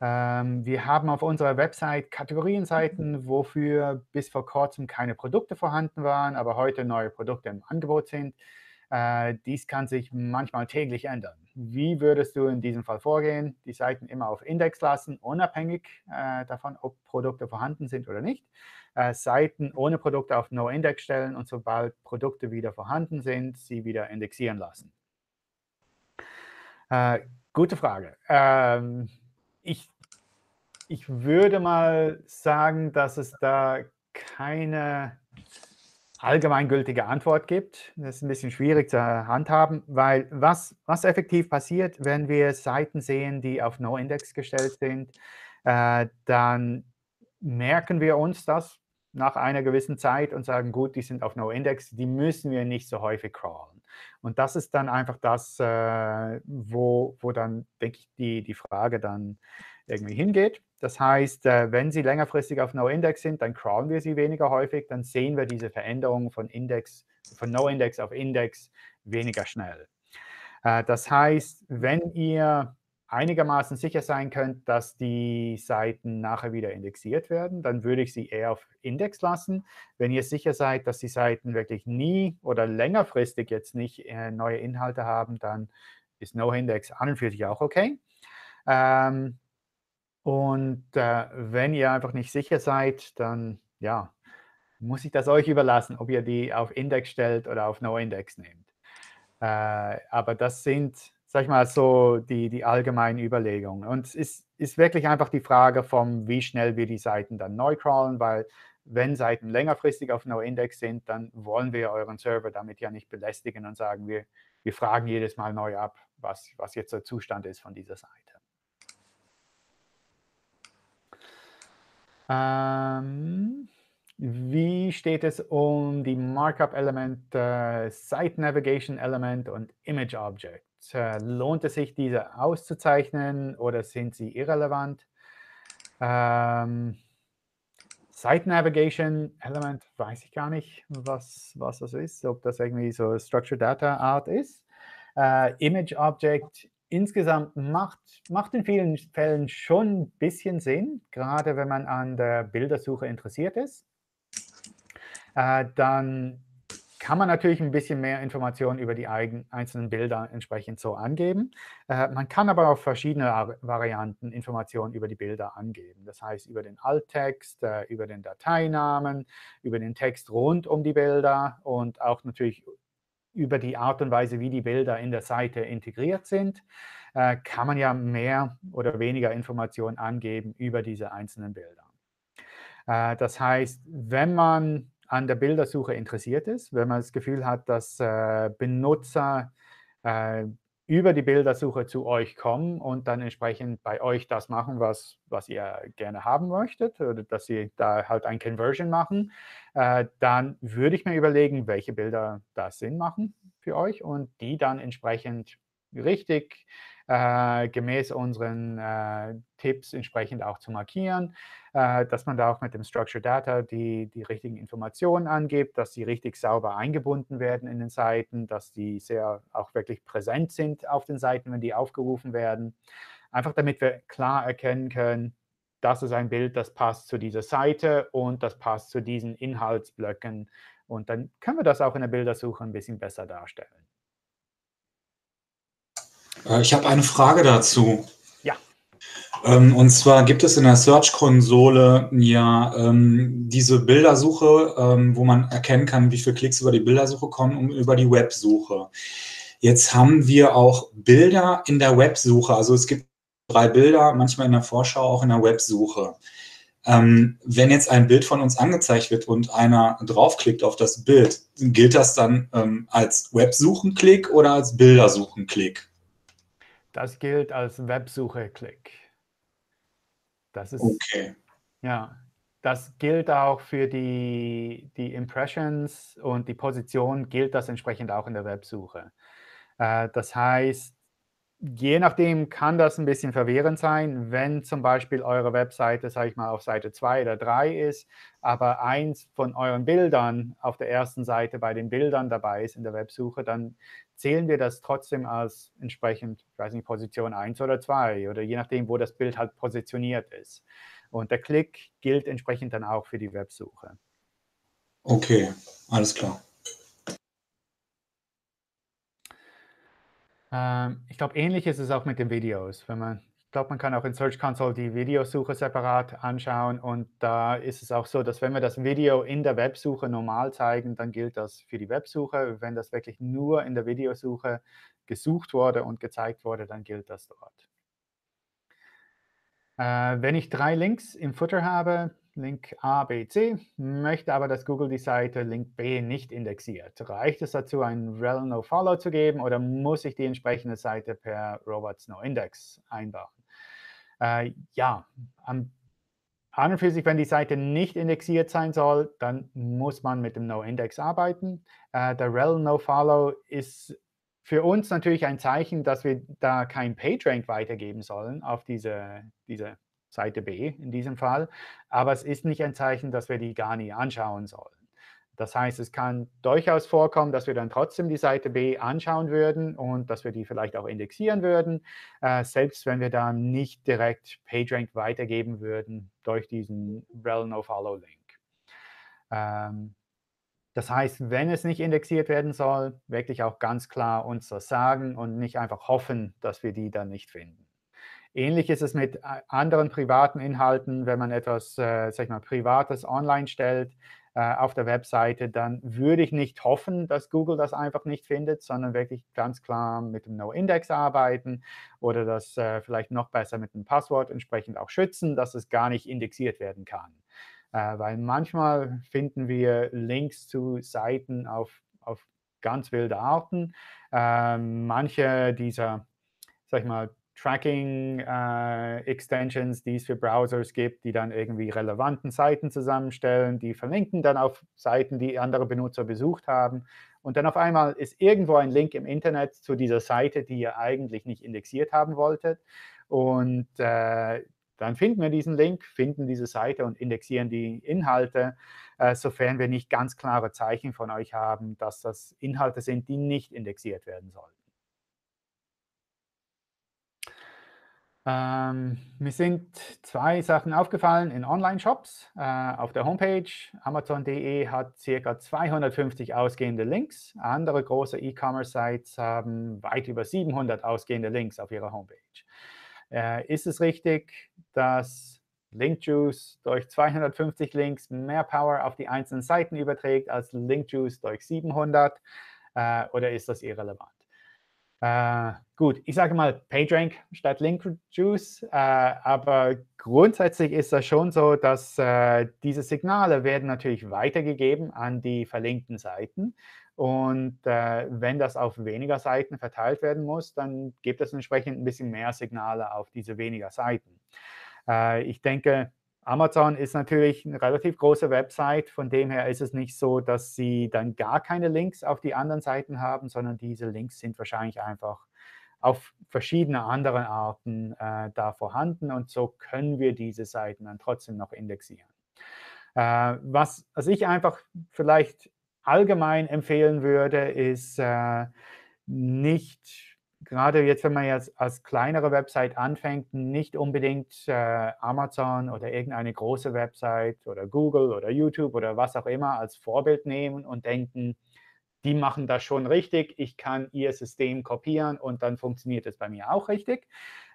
Speaker 1: Ähm, wir haben auf unserer Website Kategorienseiten, wofür bis vor kurzem keine Produkte vorhanden waren, aber heute neue Produkte im Angebot sind. Äh, dies kann sich manchmal täglich ändern. wie würdest du in diesem Fall vorgehen? Die Seiten immer auf Index lassen, unabhängig äh, davon, ob Produkte vorhanden sind oder nicht. Äh, Seiten ohne Produkte auf No-Index stellen und sobald Produkte wieder vorhanden sind, sie wieder indexieren lassen. Äh, gute Frage. Ähm, ich, ich würde mal sagen, dass es da keine allgemeingültige Antwort gibt. Das ist ein bisschen schwierig zu handhaben, weil was, was effektiv passiert, wenn wir Seiten sehen, die auf No-Index gestellt sind, äh, dann merken wir uns das nach einer gewissen Zeit und sagen, gut, die sind auf No-Index, die müssen wir nicht so häufig crawlen. Und das ist dann einfach das, äh, wo, wo dann, denke ich, die, die Frage dann irgendwie hingeht. Das heißt, äh, wenn Sie längerfristig auf No-Index sind, dann crawlen wir sie weniger häufig, dann sehen wir diese Veränderung von Index, von No-Index auf Index weniger schnell. Äh, das heißt, wenn ihr einigermaßen sicher sein könnt, dass die Seiten nachher wieder indexiert werden, dann würde ich sie eher auf Index lassen. Wenn ihr sicher seid, dass die Seiten wirklich nie oder längerfristig jetzt nicht äh, neue Inhalte haben, dann ist No-Index an und für sich auch okay. Ähm, und äh, wenn ihr einfach nicht sicher seid, dann ja, muss ich das euch überlassen, ob ihr die auf Index stellt oder auf No-Index nehmt. Äh, aber das sind, sag ich mal, so die, die allgemeinen Überlegungen. Und es ist, ist wirklich einfach die Frage vom, wie schnell wir die Seiten dann neu crawlen, weil wenn Seiten längerfristig auf No-Index sind, dann wollen wir euren Server damit ja nicht belästigen und sagen, wir, wir fragen jedes Mal neu ab, was, was jetzt der Zustand ist von dieser Seite. Ähm, wie steht es um die Markup-Element, äh, Site Navigation-Element und Image-Object? Lohnt es sich, diese auszuzeichnen oder sind sie irrelevant? Ähm, Site Navigation Element weiß ich gar nicht, was, was das ist, ob das irgendwie so Structured Data Art ist. Äh, Image Object insgesamt macht, macht in vielen Fällen schon ein bisschen Sinn, gerade wenn man an der Bildersuche interessiert ist. Äh, dann kann man natürlich ein bisschen mehr Informationen über die einzelnen Bilder entsprechend so angeben. Äh, man kann aber auf verschiedene Varianten Informationen über die Bilder angeben. Das heißt, über den Alttext, äh, über den Dateinamen, über den Text rund um die Bilder und auch natürlich über die Art und Weise, wie die Bilder in der Seite integriert sind, äh, kann man ja mehr oder weniger Informationen angeben über diese einzelnen Bilder. Äh, das heißt, wenn man an der Bildersuche interessiert ist, wenn man das Gefühl hat, dass äh, Benutzer über die Bildersuche zu euch kommen und dann entsprechend bei euch das machen, was, was ihr gerne haben möchtet oder dass sie da halt ein Conversion machen, äh, dann würde ich mir überlegen, welche Bilder da Sinn machen für euch und die dann entsprechend richtig äh, gemäß unseren äh, Tipps entsprechend auch zu markieren, äh, dass man da auch mit dem Structured Data die, die richtigen Informationen angibt, dass sie richtig sauber eingebunden werden in den Seiten, dass die sehr auch wirklich präsent sind auf den Seiten, wenn die aufgerufen werden. Einfach damit wir klar erkennen können, das ist ein Bild, das passt zu dieser Seite und das passt zu diesen Inhaltsblöcken. Und dann können wir das auch in der Bildersuche ein bisschen besser darstellen.
Speaker 4: Äh, ich habe eine Frage dazu.
Speaker 1: Ja.
Speaker 4: Ähm, und zwar gibt es in der Search-Konsole ja ähm, diese Bildersuche, ähm, wo man erkennen kann, wie viele Klicks über die Bildersuche kommen und über die Websuche. Jetzt haben wir auch Bilder in der Websuche. Also es gibt drei Bilder, manchmal in der Vorschau, auch in der Websuche. Ähm, wenn jetzt ein Bild von uns angezeigt wird und einer draufklickt auf das Bild, gilt das dann ähm, als Websuchenklick oder als Bildersuchenklick?
Speaker 1: Das gilt als Websuche-Klick. Das ist,
Speaker 4: okay.
Speaker 1: Ja, das gilt auch für die, die Impressions und die Position gilt das entsprechend auch in der Websuche. Äh, das heißt, je nachdem kann das ein bisschen verwirrend sein, wenn zum Beispiel eure Webseite, sage ich mal, auf Seite 2 oder 3 ist, aber eins von euren Bildern auf der ersten Seite bei den Bildern dabei ist in der Websuche, dann zählen wir das trotzdem als entsprechend, ich weiß nicht, Position 1 oder 2 oder je nachdem, wo das Bild halt positioniert ist. Und der Klick gilt entsprechend dann auch für die Websuche.
Speaker 4: Okay, alles klar.
Speaker 1: Ähm, ich glaube, ähnlich ist es auch mit den Videos. Wenn man, ich glaube, man kann auch in Search Console die Videosuche separat anschauen und da ist es auch so, dass wenn wir das Video in der Websuche normal zeigen, dann gilt das für die Websuche. Wenn das wirklich nur in der Videosuche gesucht wurde und gezeigt wurde, dann gilt das dort. Äh, wenn ich drei Links im Footer habe, Link A, B, C, möchte aber, dass Google die Seite Link B nicht indexiert. Reicht es dazu, ein rel nofollow zu geben oder muss ich die entsprechende Seite per robots noindex einbauen? Äh, ja, an und für sich, wenn die Seite nicht indexiert sein soll, dann muss man mit dem NoIndex arbeiten. Äh, der rel nofollow ist für uns natürlich ein Zeichen, dass wir da kein PageRank weitergeben sollen auf diese, diese Seite B in diesem Fall. Aber es ist nicht ein Zeichen, dass wir die gar nie anschauen sollen. Das heißt, es kann durchaus vorkommen, dass wir dann trotzdem die Seite B anschauen würden und dass wir die vielleicht auch indexieren würden, äh, selbst wenn wir dann nicht direkt PageRank weitergeben würden durch diesen rel nofollow Link. Ähm, das heißt, wenn es nicht indexiert werden soll, wirklich auch ganz klar uns das sagen und nicht einfach hoffen, dass wir die dann nicht finden. Ähnlich ist es mit äh, anderen privaten Inhalten, wenn man etwas, äh, sag ich mal, Privates online stellt äh, auf der Webseite, dann würde ich nicht hoffen, dass Google das einfach nicht findet, sondern wirklich ganz klar mit dem No-Index arbeiten oder das äh, vielleicht noch besser mit dem Passwort entsprechend auch schützen, dass es gar nicht indexiert werden kann. Äh, weil manchmal finden wir Links zu Seiten auf, auf ganz wilde Arten. Ähm, manche dieser, sag ich mal, Tracking-Extensions, äh, die es für Browsers gibt, die dann irgendwie relevanten Seiten zusammenstellen, die verlinken dann auf Seiten, die andere Benutzer besucht haben. Und dann auf einmal ist irgendwo ein Link im Internet zu dieser Seite, die ihr eigentlich nicht indexiert haben wolltet. Und äh, dann finden wir diesen Link, finden diese Seite und indexieren die Inhalte, äh, sofern wir nicht ganz klare Zeichen von euch haben, dass das Inhalte sind, die nicht indexiert werden sollen. Ähm, mir sind zwei Sachen aufgefallen in Online-Shops. Äh, auf der Homepage Amazon.de hat ca. 250 ausgehende Links. Andere große E-Commerce-Sites haben weit über 700 ausgehende Links auf ihrer Homepage. Äh, ist es richtig, dass Linkjuice durch 250 Links mehr Power auf die einzelnen Seiten überträgt als Linkjuice durch 700? Äh, oder ist das irrelevant? Äh, gut, ich sage mal PageRank statt LinkJuice, äh, aber grundsätzlich ist das schon so, dass äh, diese Signale werden natürlich weitergegeben an die verlinkten Seiten. Und äh, wenn das auf weniger Seiten verteilt werden muss, dann gibt es entsprechend ein bisschen mehr Signale auf diese weniger Seiten. Äh, ich denke, Amazon ist natürlich eine relativ große Website, von dem her ist es nicht so, dass sie dann gar keine Links auf die anderen Seiten haben, sondern diese Links sind wahrscheinlich einfach auf verschiedene andere Arten äh, da vorhanden und so können wir diese Seiten dann trotzdem noch indexieren. Äh, was, was ich einfach vielleicht allgemein empfehlen würde, ist äh, nicht gerade jetzt, wenn man jetzt als kleinere Website anfängt, nicht unbedingt äh, Amazon oder irgendeine große Website oder Google oder YouTube oder was auch immer als Vorbild nehmen und denken, die machen das schon richtig, ich kann ihr System kopieren und dann funktioniert es bei mir auch richtig.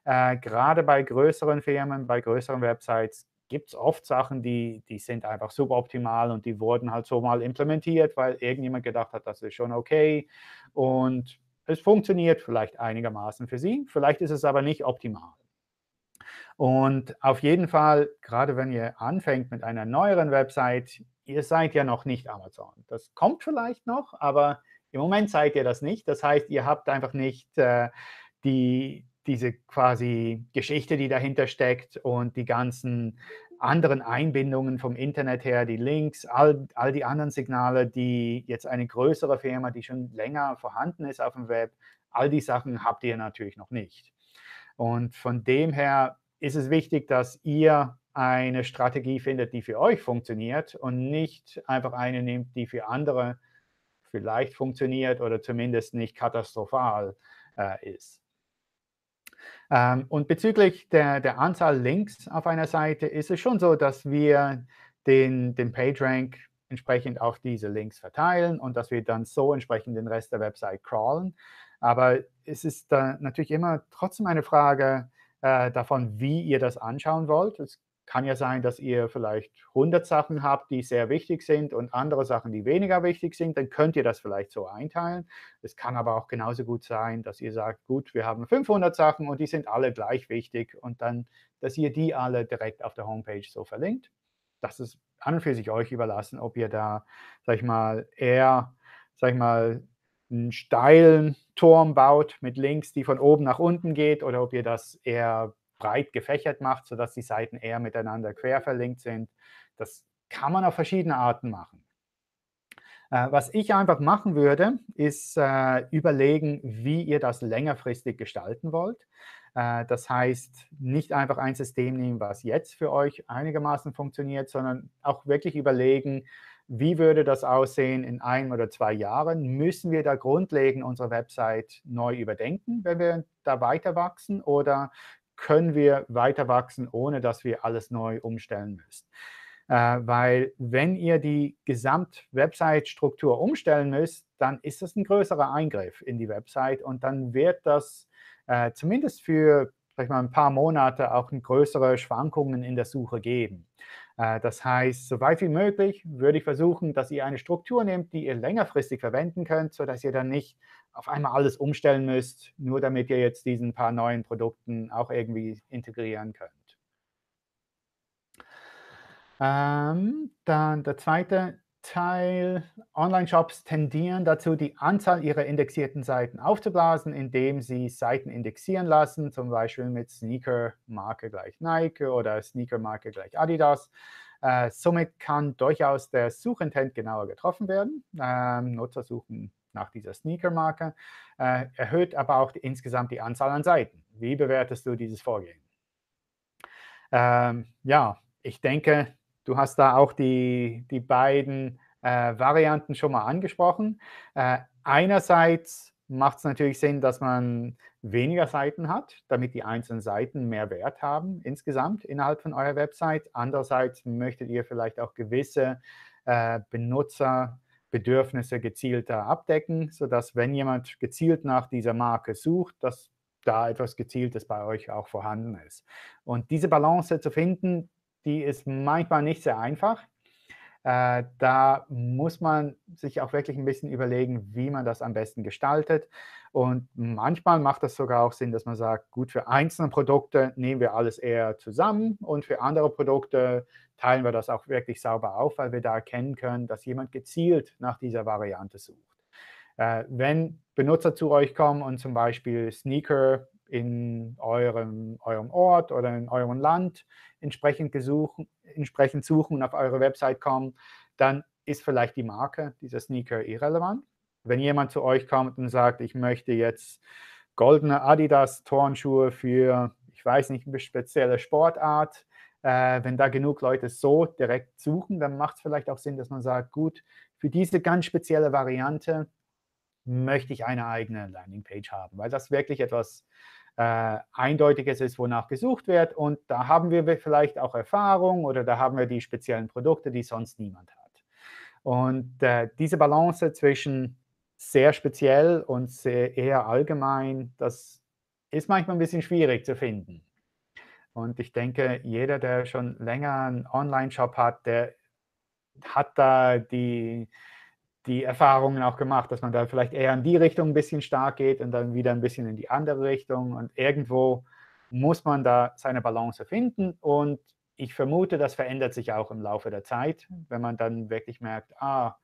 Speaker 1: Äh, gerade bei größeren Firmen, bei größeren Websites gibt es oft Sachen, die, die sind einfach suboptimal und die wurden halt so mal implementiert, weil irgendjemand gedacht hat, das ist schon okay. Und es funktioniert vielleicht einigermaßen für Sie, vielleicht ist es aber nicht optimal. Und auf jeden Fall, gerade wenn ihr anfängt mit einer neueren Website, ihr seid ja noch nicht Amazon. Das kommt vielleicht noch, aber im Moment seid ihr das nicht. Das heißt, ihr habt einfach nicht äh, die, diese quasi Geschichte, die dahinter steckt und die ganzen anderen Einbindungen vom Internet her, die Links, all, all die anderen Signale, die jetzt eine größere Firma, die schon länger vorhanden ist auf dem Web, all die Sachen habt ihr natürlich noch nicht. Und von dem her ist es wichtig, dass ihr eine Strategie findet, die für euch funktioniert und nicht einfach eine nimmt, die für andere vielleicht funktioniert oder zumindest nicht katastrophal äh, ist. Ähm, und bezüglich der, der Anzahl Links auf einer Seite ist es schon so, dass wir den, den PageRank entsprechend auf diese Links verteilen und dass wir dann so entsprechend den Rest der Website crawlen. Aber es ist natürlich immer trotzdem eine Frage äh, davon, wie ihr das anschauen wollt. Es kann ja sein, dass ihr vielleicht 100 Sachen habt, die sehr wichtig sind und andere Sachen, die weniger wichtig sind. Dann könnt ihr das vielleicht so einteilen. Es kann aber auch genauso gut sein, dass ihr sagt, gut, wir haben 500 Sachen und die sind alle gleich wichtig und dann, dass ihr die alle direkt auf der Homepage so verlinkt. Das ist an und für sich euch überlassen, ob ihr da, sag ich mal, eher, sag ich mal, einen steilen Turm baut mit Links, die von oben nach unten geht oder ob ihr das eher breit gefächert macht, sodass die Seiten eher miteinander quer verlinkt sind. Das kann man auf verschiedene Arten machen. Äh, was ich einfach machen würde, ist äh, überlegen, wie ihr das längerfristig gestalten wollt. Äh, das heißt, nicht einfach ein System nehmen, was jetzt für euch einigermaßen funktioniert, sondern auch wirklich überlegen, wie würde das aussehen in ein oder zwei Jahren? Müssen wir da grundlegend unsere Website neu überdenken, wenn wir da weiter wachsen? Oder können wir weiter wachsen, ohne dass wir alles neu umstellen müssen. Äh, weil wenn ihr die Gesamt-Website-Struktur umstellen müsst, dann ist das ein größerer Eingriff in die Website und dann wird das äh, zumindest für sag mal, ein paar Monate auch größere Schwankungen in der Suche geben. Äh, das heißt, so weit wie möglich würde ich versuchen, dass ihr eine Struktur nehmt, die ihr längerfristig verwenden könnt, sodass ihr dann nicht auf einmal alles umstellen müsst, nur damit ihr jetzt diesen paar neuen Produkten auch irgendwie integrieren könnt. Ähm, dann der zweite Teil, Online-Shops tendieren dazu, die Anzahl ihrer indexierten Seiten aufzublasen, indem sie Seiten indexieren lassen, zum Beispiel mit Sneaker-Marke gleich Nike oder Sneaker-Marke gleich Adidas. Äh, somit kann durchaus der Suchintent genauer getroffen werden. Ähm, Nutzer suchen nach dieser Sneaker-Marke, äh, erhöht aber auch die, insgesamt die Anzahl an Seiten. Wie bewertest du dieses Vorgehen? Ähm, ja, ich denke, du hast da auch die, die beiden äh, Varianten schon mal angesprochen. Äh, einerseits macht es natürlich Sinn, dass man weniger Seiten hat, damit die einzelnen Seiten mehr Wert haben insgesamt innerhalb von eurer Website. Andererseits möchtet ihr vielleicht auch gewisse äh, Benutzer Bedürfnisse gezielter abdecken, sodass, wenn jemand gezielt nach dieser Marke sucht, dass da etwas Gezieltes bei euch auch vorhanden ist. Und diese Balance zu finden, die ist manchmal nicht sehr einfach. Äh, da muss man sich auch wirklich ein bisschen überlegen, wie man das am besten gestaltet. Und manchmal macht das sogar auch Sinn, dass man sagt, gut, für einzelne Produkte nehmen wir alles eher zusammen und für andere Produkte teilen wir das auch wirklich sauber auf, weil wir da erkennen können, dass jemand gezielt nach dieser Variante sucht. Äh, wenn Benutzer zu euch kommen und zum Beispiel Sneaker in eurem, eurem Ort oder in eurem Land entsprechend, gesuchen, entsprechend suchen und auf eure Website kommen, dann ist vielleicht die Marke dieser Sneaker irrelevant. Wenn jemand zu euch kommt und sagt, ich möchte jetzt goldene Adidas Turnschuhe für, ich weiß nicht, eine spezielle Sportart, äh, wenn da genug Leute so direkt suchen, dann macht es vielleicht auch Sinn, dass man sagt, gut, für diese ganz spezielle Variante möchte ich eine eigene Landingpage haben, weil das wirklich etwas äh, Eindeutiges ist, wonach gesucht wird. Und da haben wir vielleicht auch Erfahrung oder da haben wir die speziellen Produkte, die sonst niemand hat. Und äh, diese Balance zwischen sehr speziell und sehr eher allgemein, das ist manchmal ein bisschen schwierig zu finden. Und ich denke, jeder, der schon länger einen Online-Shop hat, der hat da die, die Erfahrungen auch gemacht, dass man da vielleicht eher in die Richtung ein bisschen stark geht und dann wieder ein bisschen in die andere Richtung. Und irgendwo muss man da seine Balance finden. Und ich vermute, das verändert sich auch im Laufe der Zeit, wenn man dann wirklich merkt, ah,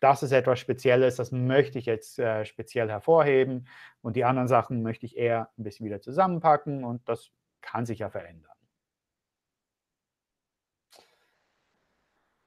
Speaker 1: das ist etwas Spezielles, das möchte ich jetzt äh, speziell hervorheben und die anderen Sachen möchte ich eher ein bisschen wieder zusammenpacken und das kann sich ja verändern.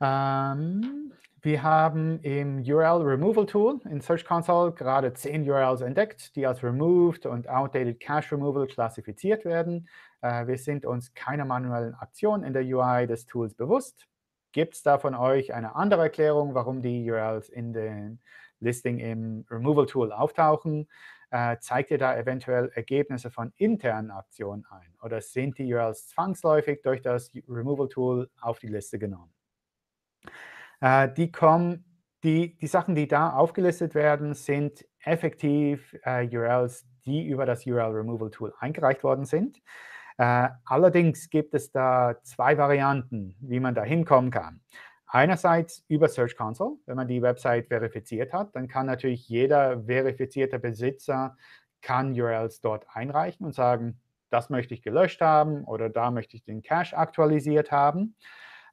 Speaker 1: Ähm, wir haben im URL Removal Tool in Search Console gerade zehn URLs entdeckt, die als Removed und Outdated Cache Removal klassifiziert werden. Äh, wir sind uns keiner manuellen Aktion in der UI des Tools bewusst. Gibt es da von euch eine andere Erklärung, warum die URLs in den Listing im Removal Tool auftauchen? Äh, zeigt ihr da eventuell Ergebnisse von internen Aktionen ein? Oder sind die URLs zwangsläufig durch das Removal Tool auf die Liste genommen? Äh, die kommen, die, die Sachen, die da aufgelistet werden, sind effektiv äh, URLs, die über das URL Removal Tool eingereicht worden sind. Äh, allerdings gibt es da zwei Varianten, wie man da hinkommen kann. Einerseits über Search Console, wenn man die Website verifiziert hat, dann kann natürlich jeder verifizierte Besitzer kann URLs dort einreichen und sagen, das möchte ich gelöscht haben oder da möchte ich den Cache aktualisiert haben.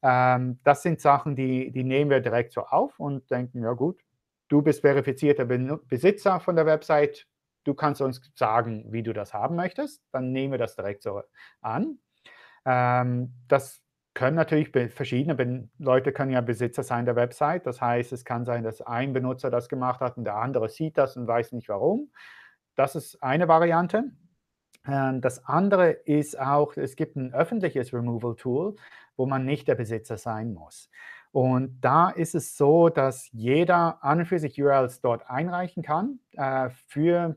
Speaker 1: Ähm, das sind Sachen, die, die nehmen wir direkt so auf und denken, ja gut, du bist verifizierter Besitzer von der Website, du kannst uns sagen, wie du das haben möchtest, dann nehmen wir das direkt so an. Ähm, das können natürlich verschiedene Leute können ja Besitzer sein der Website. Das heißt, es kann sein, dass ein Benutzer das gemacht hat und der andere sieht das und weiß nicht warum. Das ist eine Variante. Ähm, das andere ist auch, es gibt ein öffentliches Removal-Tool, wo man nicht der Besitzer sein muss. Und da ist es so, dass jeder an und für sich URLs dort einreichen kann, äh, für,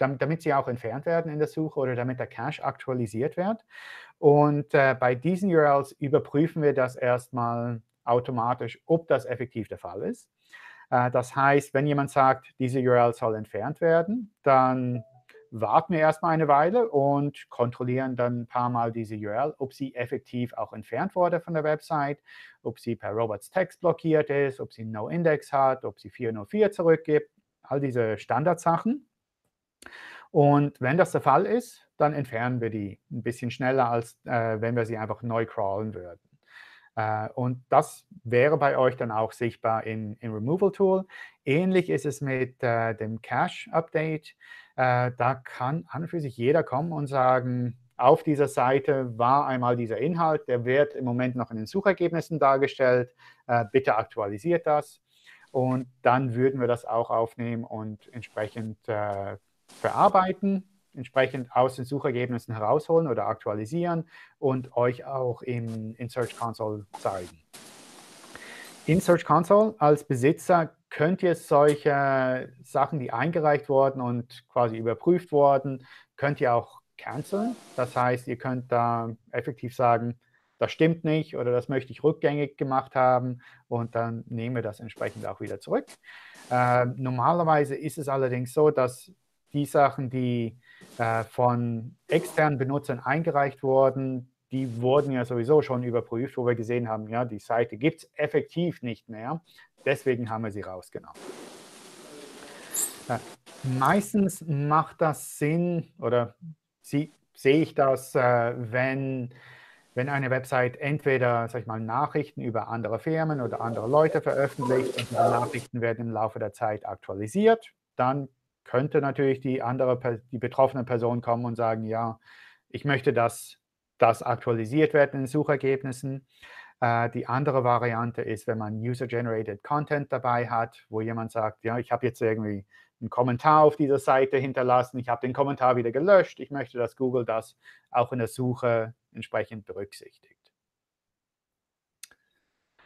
Speaker 1: damit, sie auch entfernt werden in der Suche oder damit der Cache aktualisiert wird. Und äh, bei diesen URLs überprüfen wir das erstmal automatisch, ob das effektiv der Fall ist. Äh, das heißt, wenn jemand sagt, diese URL soll entfernt werden, dann warten wir erstmal eine Weile und kontrollieren dann ein paar Mal diese URL, ob sie effektiv auch entfernt wurde von der Website, ob sie per Robots Text blockiert ist, ob sie No-Index hat, ob sie 404 zurückgibt, all diese Standardsachen. Und wenn das der Fall ist, dann entfernen wir die ein bisschen schneller, als äh, wenn wir sie einfach neu crawlen würden. Äh, und das wäre bei euch dann auch sichtbar in, im Removal Tool. Ähnlich ist es mit äh, dem Cache Update. Äh, da kann an und für sich jeder kommen und sagen, auf dieser Seite war einmal dieser Inhalt, der wird im Moment noch in den Suchergebnissen dargestellt. Äh, bitte aktualisiert das. Und dann würden wir das auch aufnehmen und entsprechend äh, verarbeiten entsprechend aus den Suchergebnissen herausholen oder aktualisieren und euch auch im, in Search Console zeigen. In Search Console als Besitzer könnt ihr solche Sachen, die eingereicht wurden und quasi überprüft wurden, könnt ihr auch canceln. Das heißt, ihr könnt da effektiv sagen, das stimmt nicht oder das möchte ich rückgängig gemacht haben und dann nehmen wir das entsprechend auch wieder zurück. Äh, normalerweise ist es allerdings so, dass die Sachen, die äh, von externen Benutzern eingereicht wurden, die wurden ja sowieso schon überprüft, wo wir gesehen haben, ja, die Seite gibt es effektiv nicht mehr. Deswegen haben wir sie rausgenommen. Äh, meistens macht das Sinn oder sehe ich das, äh, wenn, wenn eine Website entweder sag ich mal, Nachrichten über andere Firmen oder andere Leute veröffentlicht und die Nachrichten werden im Laufe der Zeit aktualisiert, dann könnte natürlich die andere, die betroffene Person kommen und sagen, ja, ich möchte, dass das aktualisiert wird in den Suchergebnissen. Äh, die andere Variante ist, wenn man User-Generated Content dabei hat, wo jemand sagt, ja, ich habe jetzt irgendwie einen Kommentar auf dieser Seite hinterlassen, ich habe den Kommentar wieder gelöscht, ich möchte, dass Google das auch in der Suche entsprechend berücksichtigt.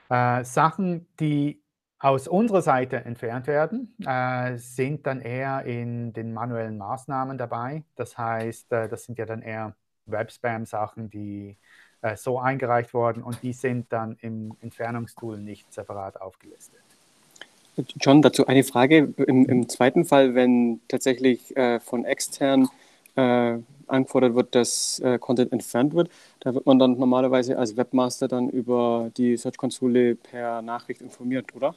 Speaker 1: Äh, Sachen, die aus unserer Seite entfernt werden, äh, sind dann eher in den manuellen Maßnahmen dabei. Das heißt, äh, das sind ja dann eher Web-Spam-Sachen, die äh, so eingereicht wurden und die sind dann im Entfernungstool nicht separat aufgelistet.
Speaker 5: John, dazu eine Frage. Im, im zweiten Fall, wenn tatsächlich äh, von extern äh, angefordert wird, dass äh, Content entfernt wird, da wird man dann normalerweise als Webmaster dann über die Search-Konsole per Nachricht informiert, oder?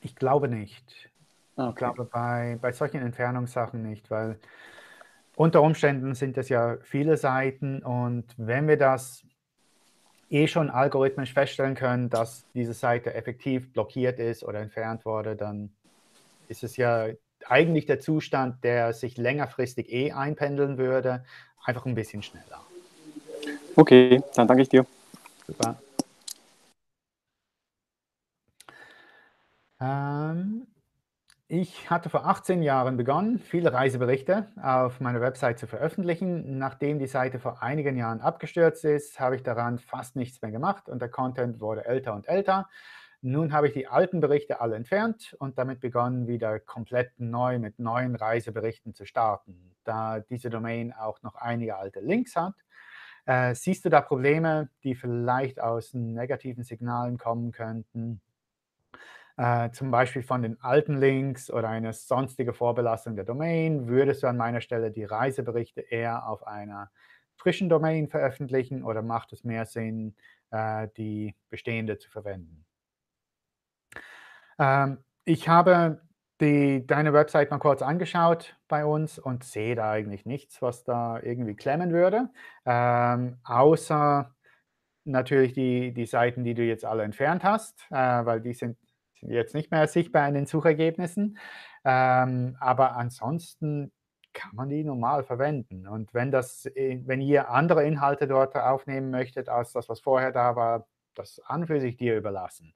Speaker 1: Ich glaube nicht.
Speaker 5: Ah,
Speaker 1: Ich
Speaker 5: okay.
Speaker 1: glaube bei, bei solchen Entfernungssachen nicht, weil unter Umständen sind es ja viele Seiten und wenn wir das eh schon algorithmisch feststellen können, dass diese Seite effektiv blockiert ist oder entfernt wurde, dann ist es ja eigentlich der Zustand, der sich längerfristig eh einpendeln würde, einfach ein bisschen schneller.
Speaker 5: Okay, dann danke ich dir.
Speaker 1: Super. Ähm, ich hatte vor 18 Jahren begonnen, viele Reiseberichte auf meiner Website zu veröffentlichen. Nachdem die Seite vor einigen Jahren abgestürzt ist, habe ich daran fast nichts mehr gemacht und der Content wurde älter und älter. Nun habe ich die alten Berichte alle entfernt und damit begonnen, wieder komplett neu mit neuen Reiseberichten zu starten, da diese Domain auch noch einige alte Links hat. Äh, siehst du da Probleme, die vielleicht aus negativen Signalen kommen könnten? Äh, zum Beispiel von den alten Links oder eine sonstige Vorbelastung der Domain, würdest du an meiner Stelle die Reiseberichte eher auf einer frischen Domain veröffentlichen oder macht es mehr Sinn, äh, die bestehende zu verwenden? Ähm, ich habe die, deine Website mal kurz angeschaut bei uns und sehe da eigentlich nichts, was da irgendwie klemmen würde, ähm, außer natürlich die, die Seiten, die du jetzt alle entfernt hast, äh, weil die sind, sind, jetzt nicht mehr sichtbar in den Suchergebnissen. Ähm, aber ansonsten kann man die normal verwenden. Und wenn, das, äh, wenn ihr andere Inhalte dort aufnehmen möchtet, als das, was vorher da war, das an für sich dir überlassen.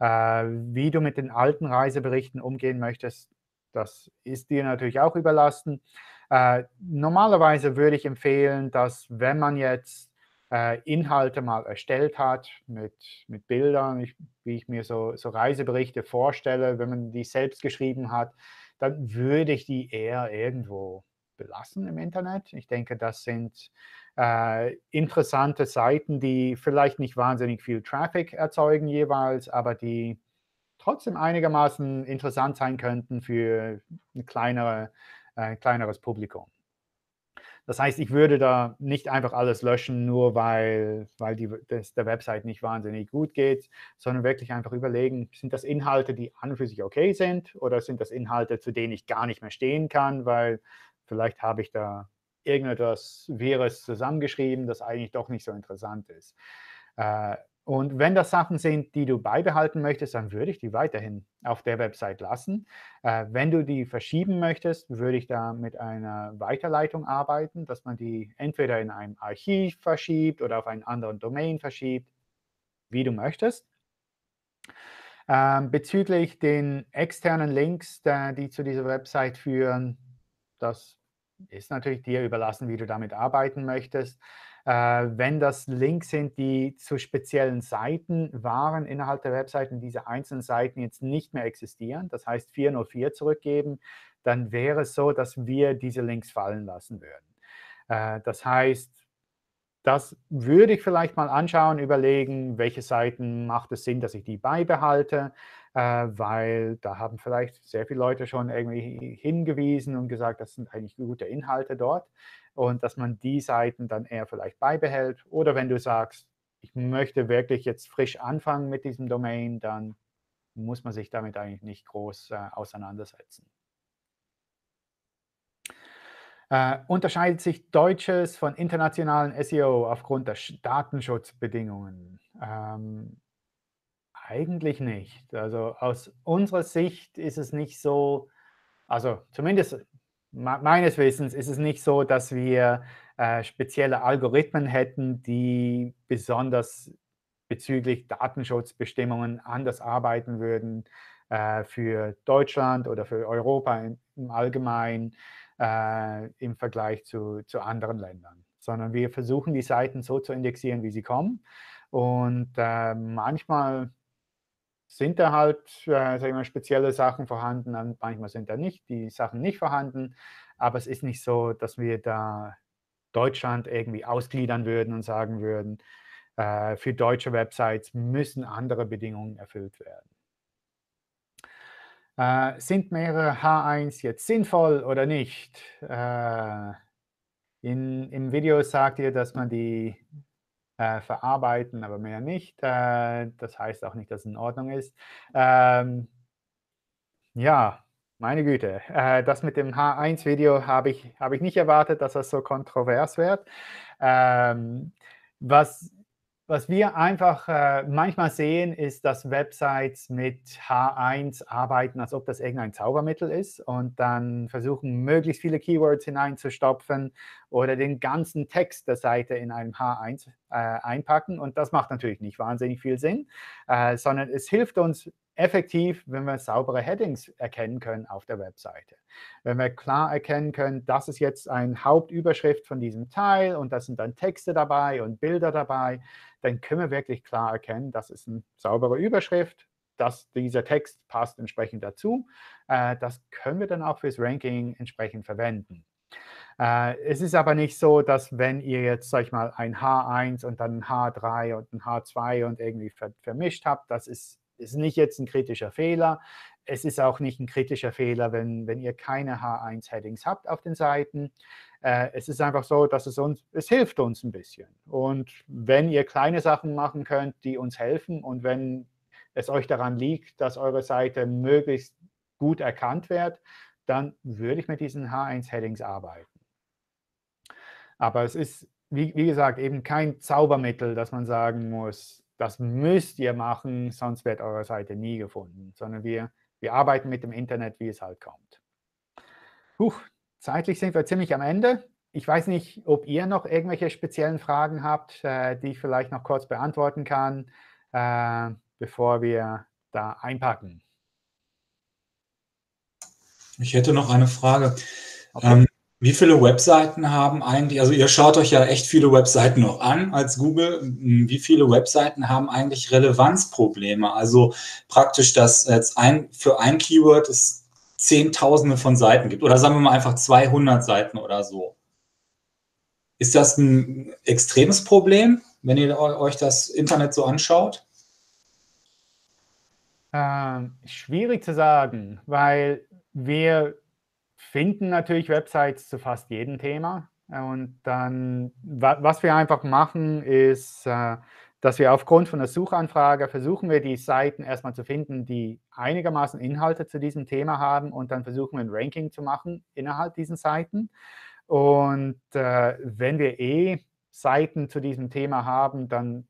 Speaker 1: Äh, wie du mit den alten Reiseberichten umgehen möchtest, das ist dir natürlich auch überlassen. Äh, normalerweise würde ich empfehlen, dass wenn man jetzt äh, Inhalte mal erstellt hat mit, mit Bildern, ich, wie ich mir so, so Reiseberichte vorstelle, wenn man die selbst geschrieben hat, dann würde ich die eher irgendwo belassen im Internet. Ich denke, das sind äh, interessante Seiten, die vielleicht nicht wahnsinnig viel Traffic erzeugen jeweils, aber die trotzdem einigermaßen interessant sein könnten für ein kleinere, äh, kleineres Publikum. Das heißt, ich würde da nicht einfach alles löschen, nur weil, weil die, das der Website nicht wahnsinnig gut geht, sondern wirklich einfach überlegen, sind das Inhalte, die an und für sich okay sind oder sind das Inhalte, zu denen ich gar nicht mehr stehen kann, weil vielleicht habe ich da irgendetwas Wirres zusammengeschrieben, das eigentlich doch nicht so interessant ist. Äh, und wenn das Sachen sind, die du beibehalten möchtest, dann würde ich die weiterhin auf der Website lassen. Äh, wenn du die verschieben möchtest, würde ich da mit einer Weiterleitung arbeiten, dass man die entweder in einem Archiv verschiebt oder auf einen anderen Domain verschiebt, wie du möchtest. Ähm, bezüglich den externen Links, die zu dieser Website führen, das ist natürlich dir überlassen, wie du damit arbeiten möchtest. Äh, wenn das Links sind, die zu speziellen Seiten waren innerhalb der Webseiten, diese einzelnen Seiten jetzt nicht mehr existieren, das heißt 404 zurückgeben, dann wäre es so, dass wir diese Links fallen lassen würden. Äh, das heißt, das würde ich vielleicht mal anschauen, überlegen, welche Seiten macht es Sinn, dass ich die beibehalte, weil da haben vielleicht sehr viele Leute schon irgendwie hingewiesen und gesagt, das sind eigentlich gute Inhalte dort und dass man die Seiten dann eher vielleicht beibehält. Oder wenn du sagst, ich möchte wirklich jetzt frisch anfangen mit diesem Domain, dann muss man sich damit eigentlich nicht groß äh, auseinandersetzen. Äh, unterscheidet sich Deutsches von internationalen SEO aufgrund der Datenschutzbedingungen? Ähm, eigentlich nicht. Also aus unserer Sicht ist es nicht so, also zumindest meines Wissens ist es nicht so, dass wir äh, spezielle Algorithmen hätten, die besonders bezüglich Datenschutzbestimmungen anders arbeiten würden äh, für Deutschland oder für Europa im, im Allgemeinen äh, im Vergleich zu, zu anderen Ländern, sondern wir versuchen die Seiten so zu indexieren, wie sie kommen. Und äh, manchmal sind da halt äh, sagen wir, spezielle Sachen vorhanden, manchmal sind da nicht die Sachen nicht vorhanden. Aber es ist nicht so, dass wir da Deutschland irgendwie ausgliedern würden und sagen würden, äh, für deutsche Websites müssen andere Bedingungen erfüllt werden. Äh, sind mehrere H1 jetzt sinnvoll oder nicht? Äh, in, Im Video sagt ihr, dass man die äh, verarbeiten, aber mehr nicht. Äh, das heißt auch nicht, dass es in Ordnung ist. Ähm, ja, meine Güte, äh, das mit dem H1-Video habe ich, hab ich nicht erwartet, dass das so kontrovers wird. Ähm, was was wir einfach äh, manchmal sehen, ist, dass Websites mit H1 arbeiten, als ob das irgendein Zaubermittel ist und dann versuchen, möglichst viele Keywords hineinzustopfen oder den ganzen Text der Seite in einem H1 äh, einpacken. Und das macht natürlich nicht wahnsinnig viel Sinn, äh, sondern es hilft uns effektiv, wenn wir saubere Headings erkennen können auf der Webseite. Wenn wir klar erkennen können, das ist jetzt eine Hauptüberschrift von diesem Teil und da sind dann Texte dabei und Bilder dabei, dann können wir wirklich klar erkennen, das ist eine saubere Überschrift, dass dieser Text passt entsprechend dazu. Äh, das können wir dann auch fürs Ranking entsprechend verwenden. Äh, es ist aber nicht so, dass wenn ihr jetzt, sag ich mal, ein H1 und dann ein H3 und ein H2 und irgendwie ver vermischt habt, das ist ist nicht jetzt ein kritischer Fehler. Es ist auch nicht ein kritischer Fehler, wenn, wenn ihr keine H1-Headings habt auf den Seiten. Äh, es ist einfach so, dass es uns, es hilft uns ein bisschen. Und wenn ihr kleine Sachen machen könnt, die uns helfen und wenn es euch daran liegt, dass eure Seite möglichst gut erkannt wird, dann würde ich mit diesen H1-Headings arbeiten. Aber es ist, wie, wie gesagt, eben kein Zaubermittel, dass man sagen muss, das müsst ihr machen, sonst wird eure Seite nie gefunden, sondern wir, wir arbeiten mit dem Internet, wie es halt kommt. Huch, zeitlich sind wir ziemlich am Ende. Ich weiß nicht, ob ihr noch irgendwelche speziellen Fragen habt, äh, die ich vielleicht noch kurz beantworten kann, äh, bevor wir da einpacken.
Speaker 4: Ich hätte noch eine Frage. Okay. Ähm, wie viele Webseiten haben eigentlich, also ihr schaut euch ja echt viele Webseiten noch an als Google, wie viele Webseiten haben eigentlich Relevanzprobleme? Also praktisch, dass jetzt ein, für ein Keyword es Zehntausende von Seiten gibt oder sagen wir mal einfach 200 Seiten oder so. Ist das ein extremes Problem, wenn ihr euch das Internet so anschaut?
Speaker 1: Ähm, schwierig zu sagen, weil wir finden natürlich Websites zu fast jedem Thema. Und dann, was wir einfach machen, ist, äh, dass wir aufgrund von der Suchanfrage versuchen wir die Seiten erstmal zu finden, die einigermaßen Inhalte zu diesem Thema haben und dann versuchen wir ein Ranking zu machen innerhalb diesen Seiten. Und äh, wenn wir eh Seiten zu diesem Thema haben, dann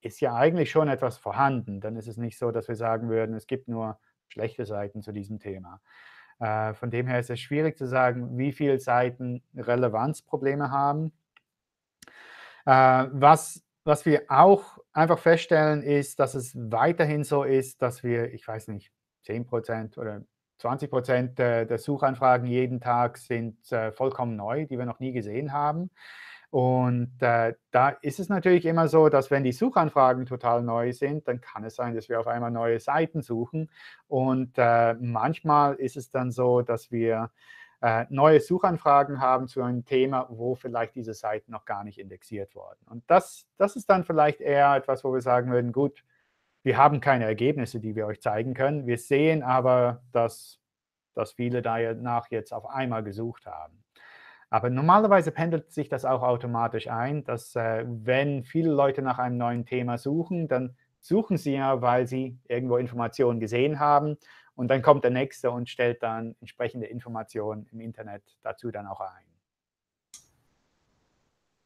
Speaker 1: ist ja eigentlich schon etwas vorhanden. Dann ist es nicht so, dass wir sagen würden, es gibt nur schlechte Seiten zu diesem Thema. Äh, von dem her ist es schwierig zu sagen, wie viele Seiten Relevanzprobleme haben. Äh, was, was wir auch einfach feststellen, ist, dass es weiterhin so ist, dass wir, ich weiß nicht, 10% oder 20 Prozent der Suchanfragen jeden Tag sind äh, vollkommen neu, die wir noch nie gesehen haben. Und äh, da ist es natürlich immer so, dass wenn die Suchanfragen total neu sind, dann kann es sein, dass wir auf einmal neue Seiten suchen. Und äh, manchmal ist es dann so, dass wir äh, neue Suchanfragen haben zu einem Thema, wo vielleicht diese Seiten noch gar nicht indexiert wurden. Und das, das ist dann vielleicht eher etwas, wo wir sagen würden, gut, wir haben keine Ergebnisse, die wir euch zeigen können. Wir sehen aber, dass, dass viele danach jetzt auf einmal gesucht haben. Aber normalerweise pendelt sich das auch automatisch ein, dass äh, wenn viele Leute nach einem neuen Thema suchen, dann suchen sie ja, weil sie irgendwo Informationen gesehen haben und dann kommt der Nächste und stellt dann entsprechende Informationen im Internet dazu dann auch ein.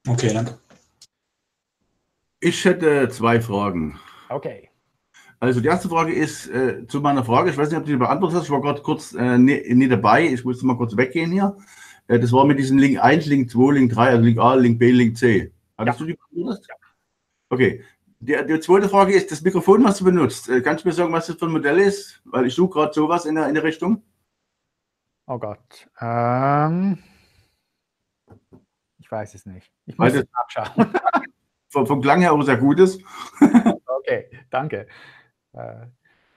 Speaker 4: Okay, danke.
Speaker 6: Ich hätte zwei Fragen.
Speaker 1: Okay.
Speaker 6: Also die erste Frage ist äh, zu meiner Frage, ich weiß nicht, ob du die beantwortet hast, ich war gerade kurz äh, nie, nie dabei, ich musste mal kurz weggehen hier. Äh, das war mit diesem Link 1, Link 2, Link 3, also Link A, Link B, Link C. Hattest ja. du die benutzt? Ja. Okay. Die, die, zweite Frage ist, das Mikrofon, was du benutzt. Äh, kannst du mir sagen, was das für ein Modell ist? Weil ich suche gerade sowas in der, in der Richtung.
Speaker 1: Oh Gott. Ähm, ich weiß es nicht. Ich muss
Speaker 6: es nachschauen. vom, vom Klang her auch sehr gutes.
Speaker 1: okay, danke. Äh,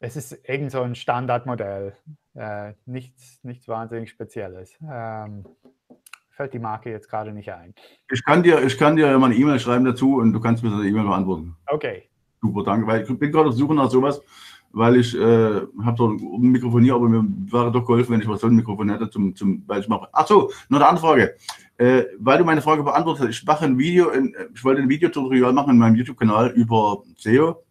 Speaker 1: es ist irgend so ein Standardmodell. Äh, nichts, nichts wahnsinnig Spezielles. Ähm, fällt die Marke jetzt gerade nicht ein.
Speaker 6: Ich kann dir, ich kann dir mal eine E-Mail schreiben dazu und du kannst mir eine E-Mail beantworten.
Speaker 1: Okay.
Speaker 6: Super, danke. Weil ich bin gerade auf Suche nach sowas, weil ich äh, habe so ein Mikrofon hier, aber mir wäre doch geholfen, wenn ich was so ein Mikrofon hätte, zum, zum, weil ich mache. Ach so, noch eine Anfrage. Äh, weil du meine Frage beantwortet hast, ich mache ein Video, in, ich wollte ein Videotutorial machen in meinem YouTube-Kanal über SEO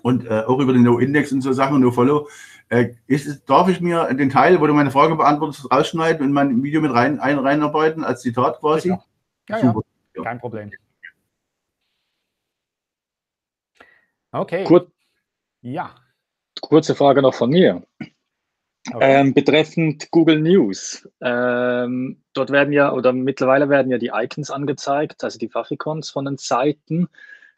Speaker 6: und äh, auch über den No-Index und so Sachen No-Follow. Äh, ist, darf ich mir den Teil, wo du meine Frage beantwortest, rausschneiden und mein Video mit rein, ein, reinarbeiten als Zitat quasi?
Speaker 1: Ja, ja, Super. ja. kein Problem. Okay.
Speaker 2: Kur ja. Kurze Frage noch von mir. Okay. Ähm, betreffend Google News. Ähm, dort werden ja, oder mittlerweile werden ja die Icons angezeigt, also die Fachikons von den Seiten.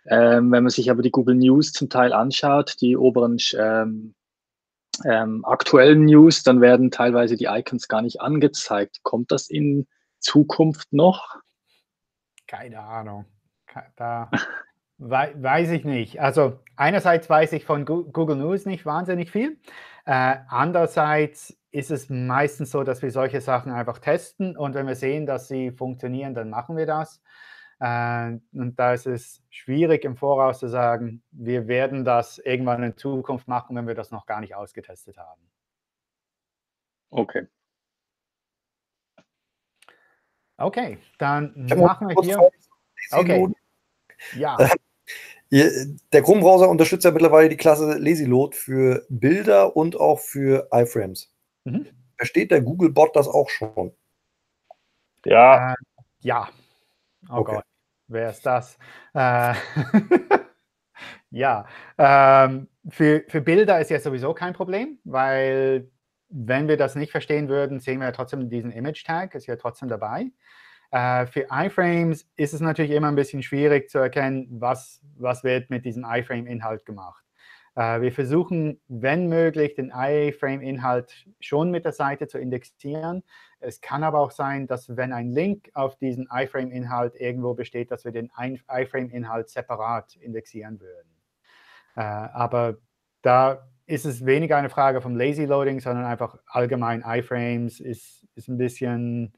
Speaker 2: Ähm, wenn man sich aber die Google News zum Teil anschaut, die oberen ähm, aktuellen News, dann werden teilweise die Icons gar nicht angezeigt. Kommt das in Zukunft noch?
Speaker 1: Keine Ahnung. Da weiß ich nicht. Also einerseits weiß ich von Google News nicht wahnsinnig viel. Äh, andererseits ist es meistens so, dass wir solche Sachen einfach testen und wenn wir sehen, dass sie funktionieren, dann machen wir das. Äh, und da ist es schwierig im Voraus zu sagen, wir werden das irgendwann in Zukunft machen, wenn wir das noch gar nicht ausgetestet haben.
Speaker 7: Okay.
Speaker 1: Okay, dann machen wir hier. Okay. Ja,
Speaker 3: Der Chrome-Browser unterstützt ja mittlerweile die Klasse LazyLoad für Bilder und auch für iFrames.
Speaker 1: Mhm.
Speaker 3: Versteht der Google-Bot das auch schon?
Speaker 7: Ja,
Speaker 1: Äh, ja. Oh
Speaker 3: Okay.
Speaker 1: Gott, wer ist das? Äh, ja, ähm, für, für Bilder ist jetzt sowieso kein Problem, weil wenn wir das nicht verstehen würden, sehen wir ja trotzdem diesen Image-Tag, ist ja trotzdem dabei. Äh, für iFrames ist es natürlich immer ein bisschen schwierig zu erkennen, was, was wird mit diesem iFrame-Inhalt gemacht. Äh, wir versuchen, wenn möglich, den iFrame-Inhalt schon mit der Seite zu indexieren. Es kann aber auch sein, dass wenn ein Link auf diesen iFrame-Inhalt irgendwo besteht, dass wir den ein- iFrame-Inhalt separat indexieren würden. Äh, aber da ist es weniger eine Frage vom Lazy Loading, sondern einfach allgemein iFrames ist, ist ein bisschen,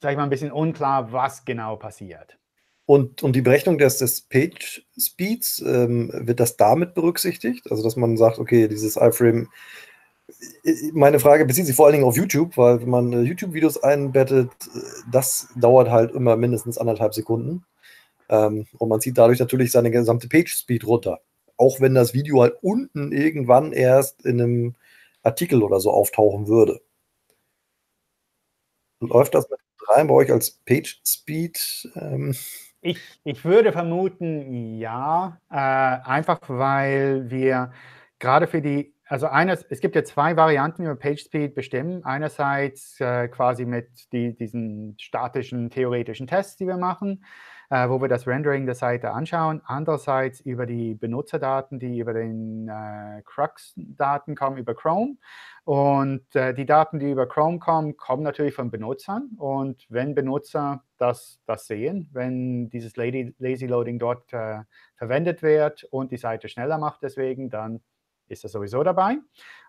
Speaker 1: sag ich mal, ein bisschen unklar, was genau passiert.
Speaker 3: Und, und die Berechnung des, des Page Speeds, ähm, wird das damit berücksichtigt? Also, dass man sagt, okay, dieses iFrame. Meine Frage bezieht sich vor allen Dingen auf YouTube, weil wenn man äh, YouTube-Videos einbettet, äh, das dauert halt immer mindestens anderthalb Sekunden. Ähm, und man zieht dadurch natürlich seine gesamte Page-Speed runter. Auch wenn das Video halt unten irgendwann erst in einem Artikel oder so auftauchen würde. Läuft das mit rein bei euch als Page-Speed? Ähm,
Speaker 1: Ich, ich würde vermuten, ja, äh, einfach weil wir gerade für die, also eines, es gibt ja zwei Varianten, wie wir PageSpeed bestimmen. Einerseits äh, quasi mit die, diesen statischen theoretischen Tests, die wir machen, äh, wo wir das Rendering der Seite anschauen. Andererseits über die Benutzerdaten, die über den äh, Crux-Daten kommen, über Chrome. Und äh, die Daten, die über Chrome kommen, kommen natürlich von Benutzern. Und wenn Benutzer das, das sehen, wenn dieses Lazy, Loading dort äh, verwendet wird und die Seite schneller macht deswegen, dann ist das sowieso dabei.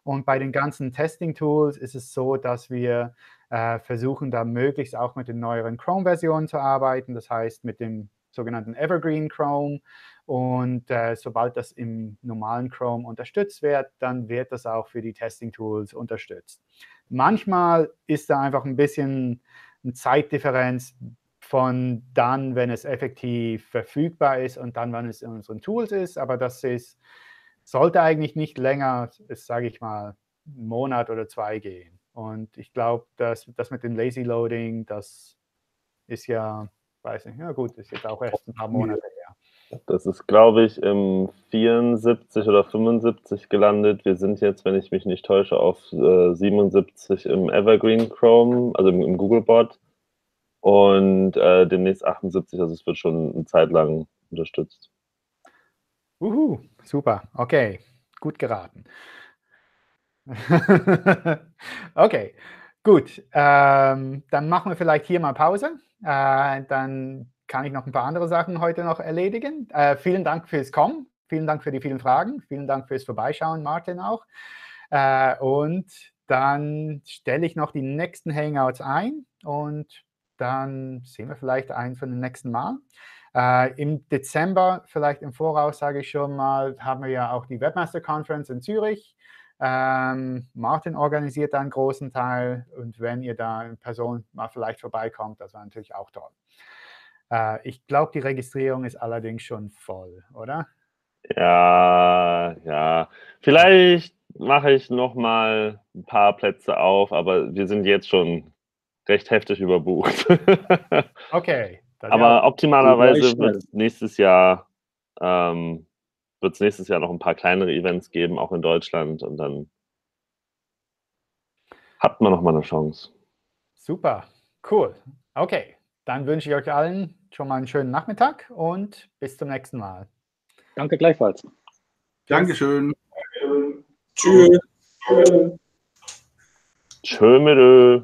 Speaker 1: Und bei den ganzen Testing-Tools ist es so, dass wir äh, versuchen, da möglichst auch mit den neueren Chrome-Versionen zu arbeiten. Das heißt, mit dem sogenannten Evergreen Chrome. Und äh, sobald das im normalen Chrome unterstützt wird, dann wird das auch für die Testing-Tools unterstützt. Manchmal ist da einfach ein bisschen eine Zeitdifferenz von dann, wenn es effektiv verfügbar ist und dann, wenn es in unseren Tools ist. Aber das ist, sollte eigentlich nicht länger, ist, sage ich mal, einen Monat oder zwei gehen. Und ich glaube, dass das mit dem Lazy Loading, das ist ja, weiß nicht, ja gut, ist jetzt auch erst ein paar Monate her.
Speaker 7: das ist, glaube ich, im 74 oder 75 gelandet. Wir sind jetzt, wenn ich mich nicht täusche, auf äh, 77 im Evergreen Chrome, also im, im Googlebot. Und äh, demnächst 78, also es wird schon eine Zeit lang unterstützt.
Speaker 1: Uhu, super, okay, gut geraten. okay, gut. Ähm, dann machen wir vielleicht hier mal Pause. Äh, dann kann ich noch ein paar andere Sachen heute noch erledigen. Äh, vielen Dank fürs Kommen. Vielen Dank für die vielen Fragen. Vielen Dank fürs Vorbeischauen, Martin auch. Äh, und dann stelle ich noch die nächsten Hangouts ein und dann sehen wir vielleicht einen von den nächsten Mal. Äh, Im Dezember, vielleicht im Voraus sage ich schon mal, haben wir ja auch die Webmaster Conference in Zürich. Ähm, Martin organisiert da einen großen Teil und wenn ihr da in Person mal vielleicht vorbeikommt, das war natürlich auch toll. Äh, ich glaube, die Registrierung ist allerdings schon voll, oder?
Speaker 7: Ja, ja. Vielleicht mache ich noch mal ein paar Plätze auf, aber wir sind jetzt schon recht heftig überbucht.
Speaker 1: Okay.
Speaker 7: Aber
Speaker 1: ja,
Speaker 7: optimalerweise wird es nächstes Jahr ähm, wird es nächstes Jahr noch ein paar kleinere Events geben, auch in Deutschland, und dann hat man noch mal eine Chance.
Speaker 1: super, cool. Okay, dann wünsche ich euch allen schon mal einen schönen Nachmittag und bis zum nächsten Mal.
Speaker 8: Danke gleichfalls.
Speaker 6: Dankeschön.
Speaker 4: Tschüss.
Speaker 7: Tschö mit Ö.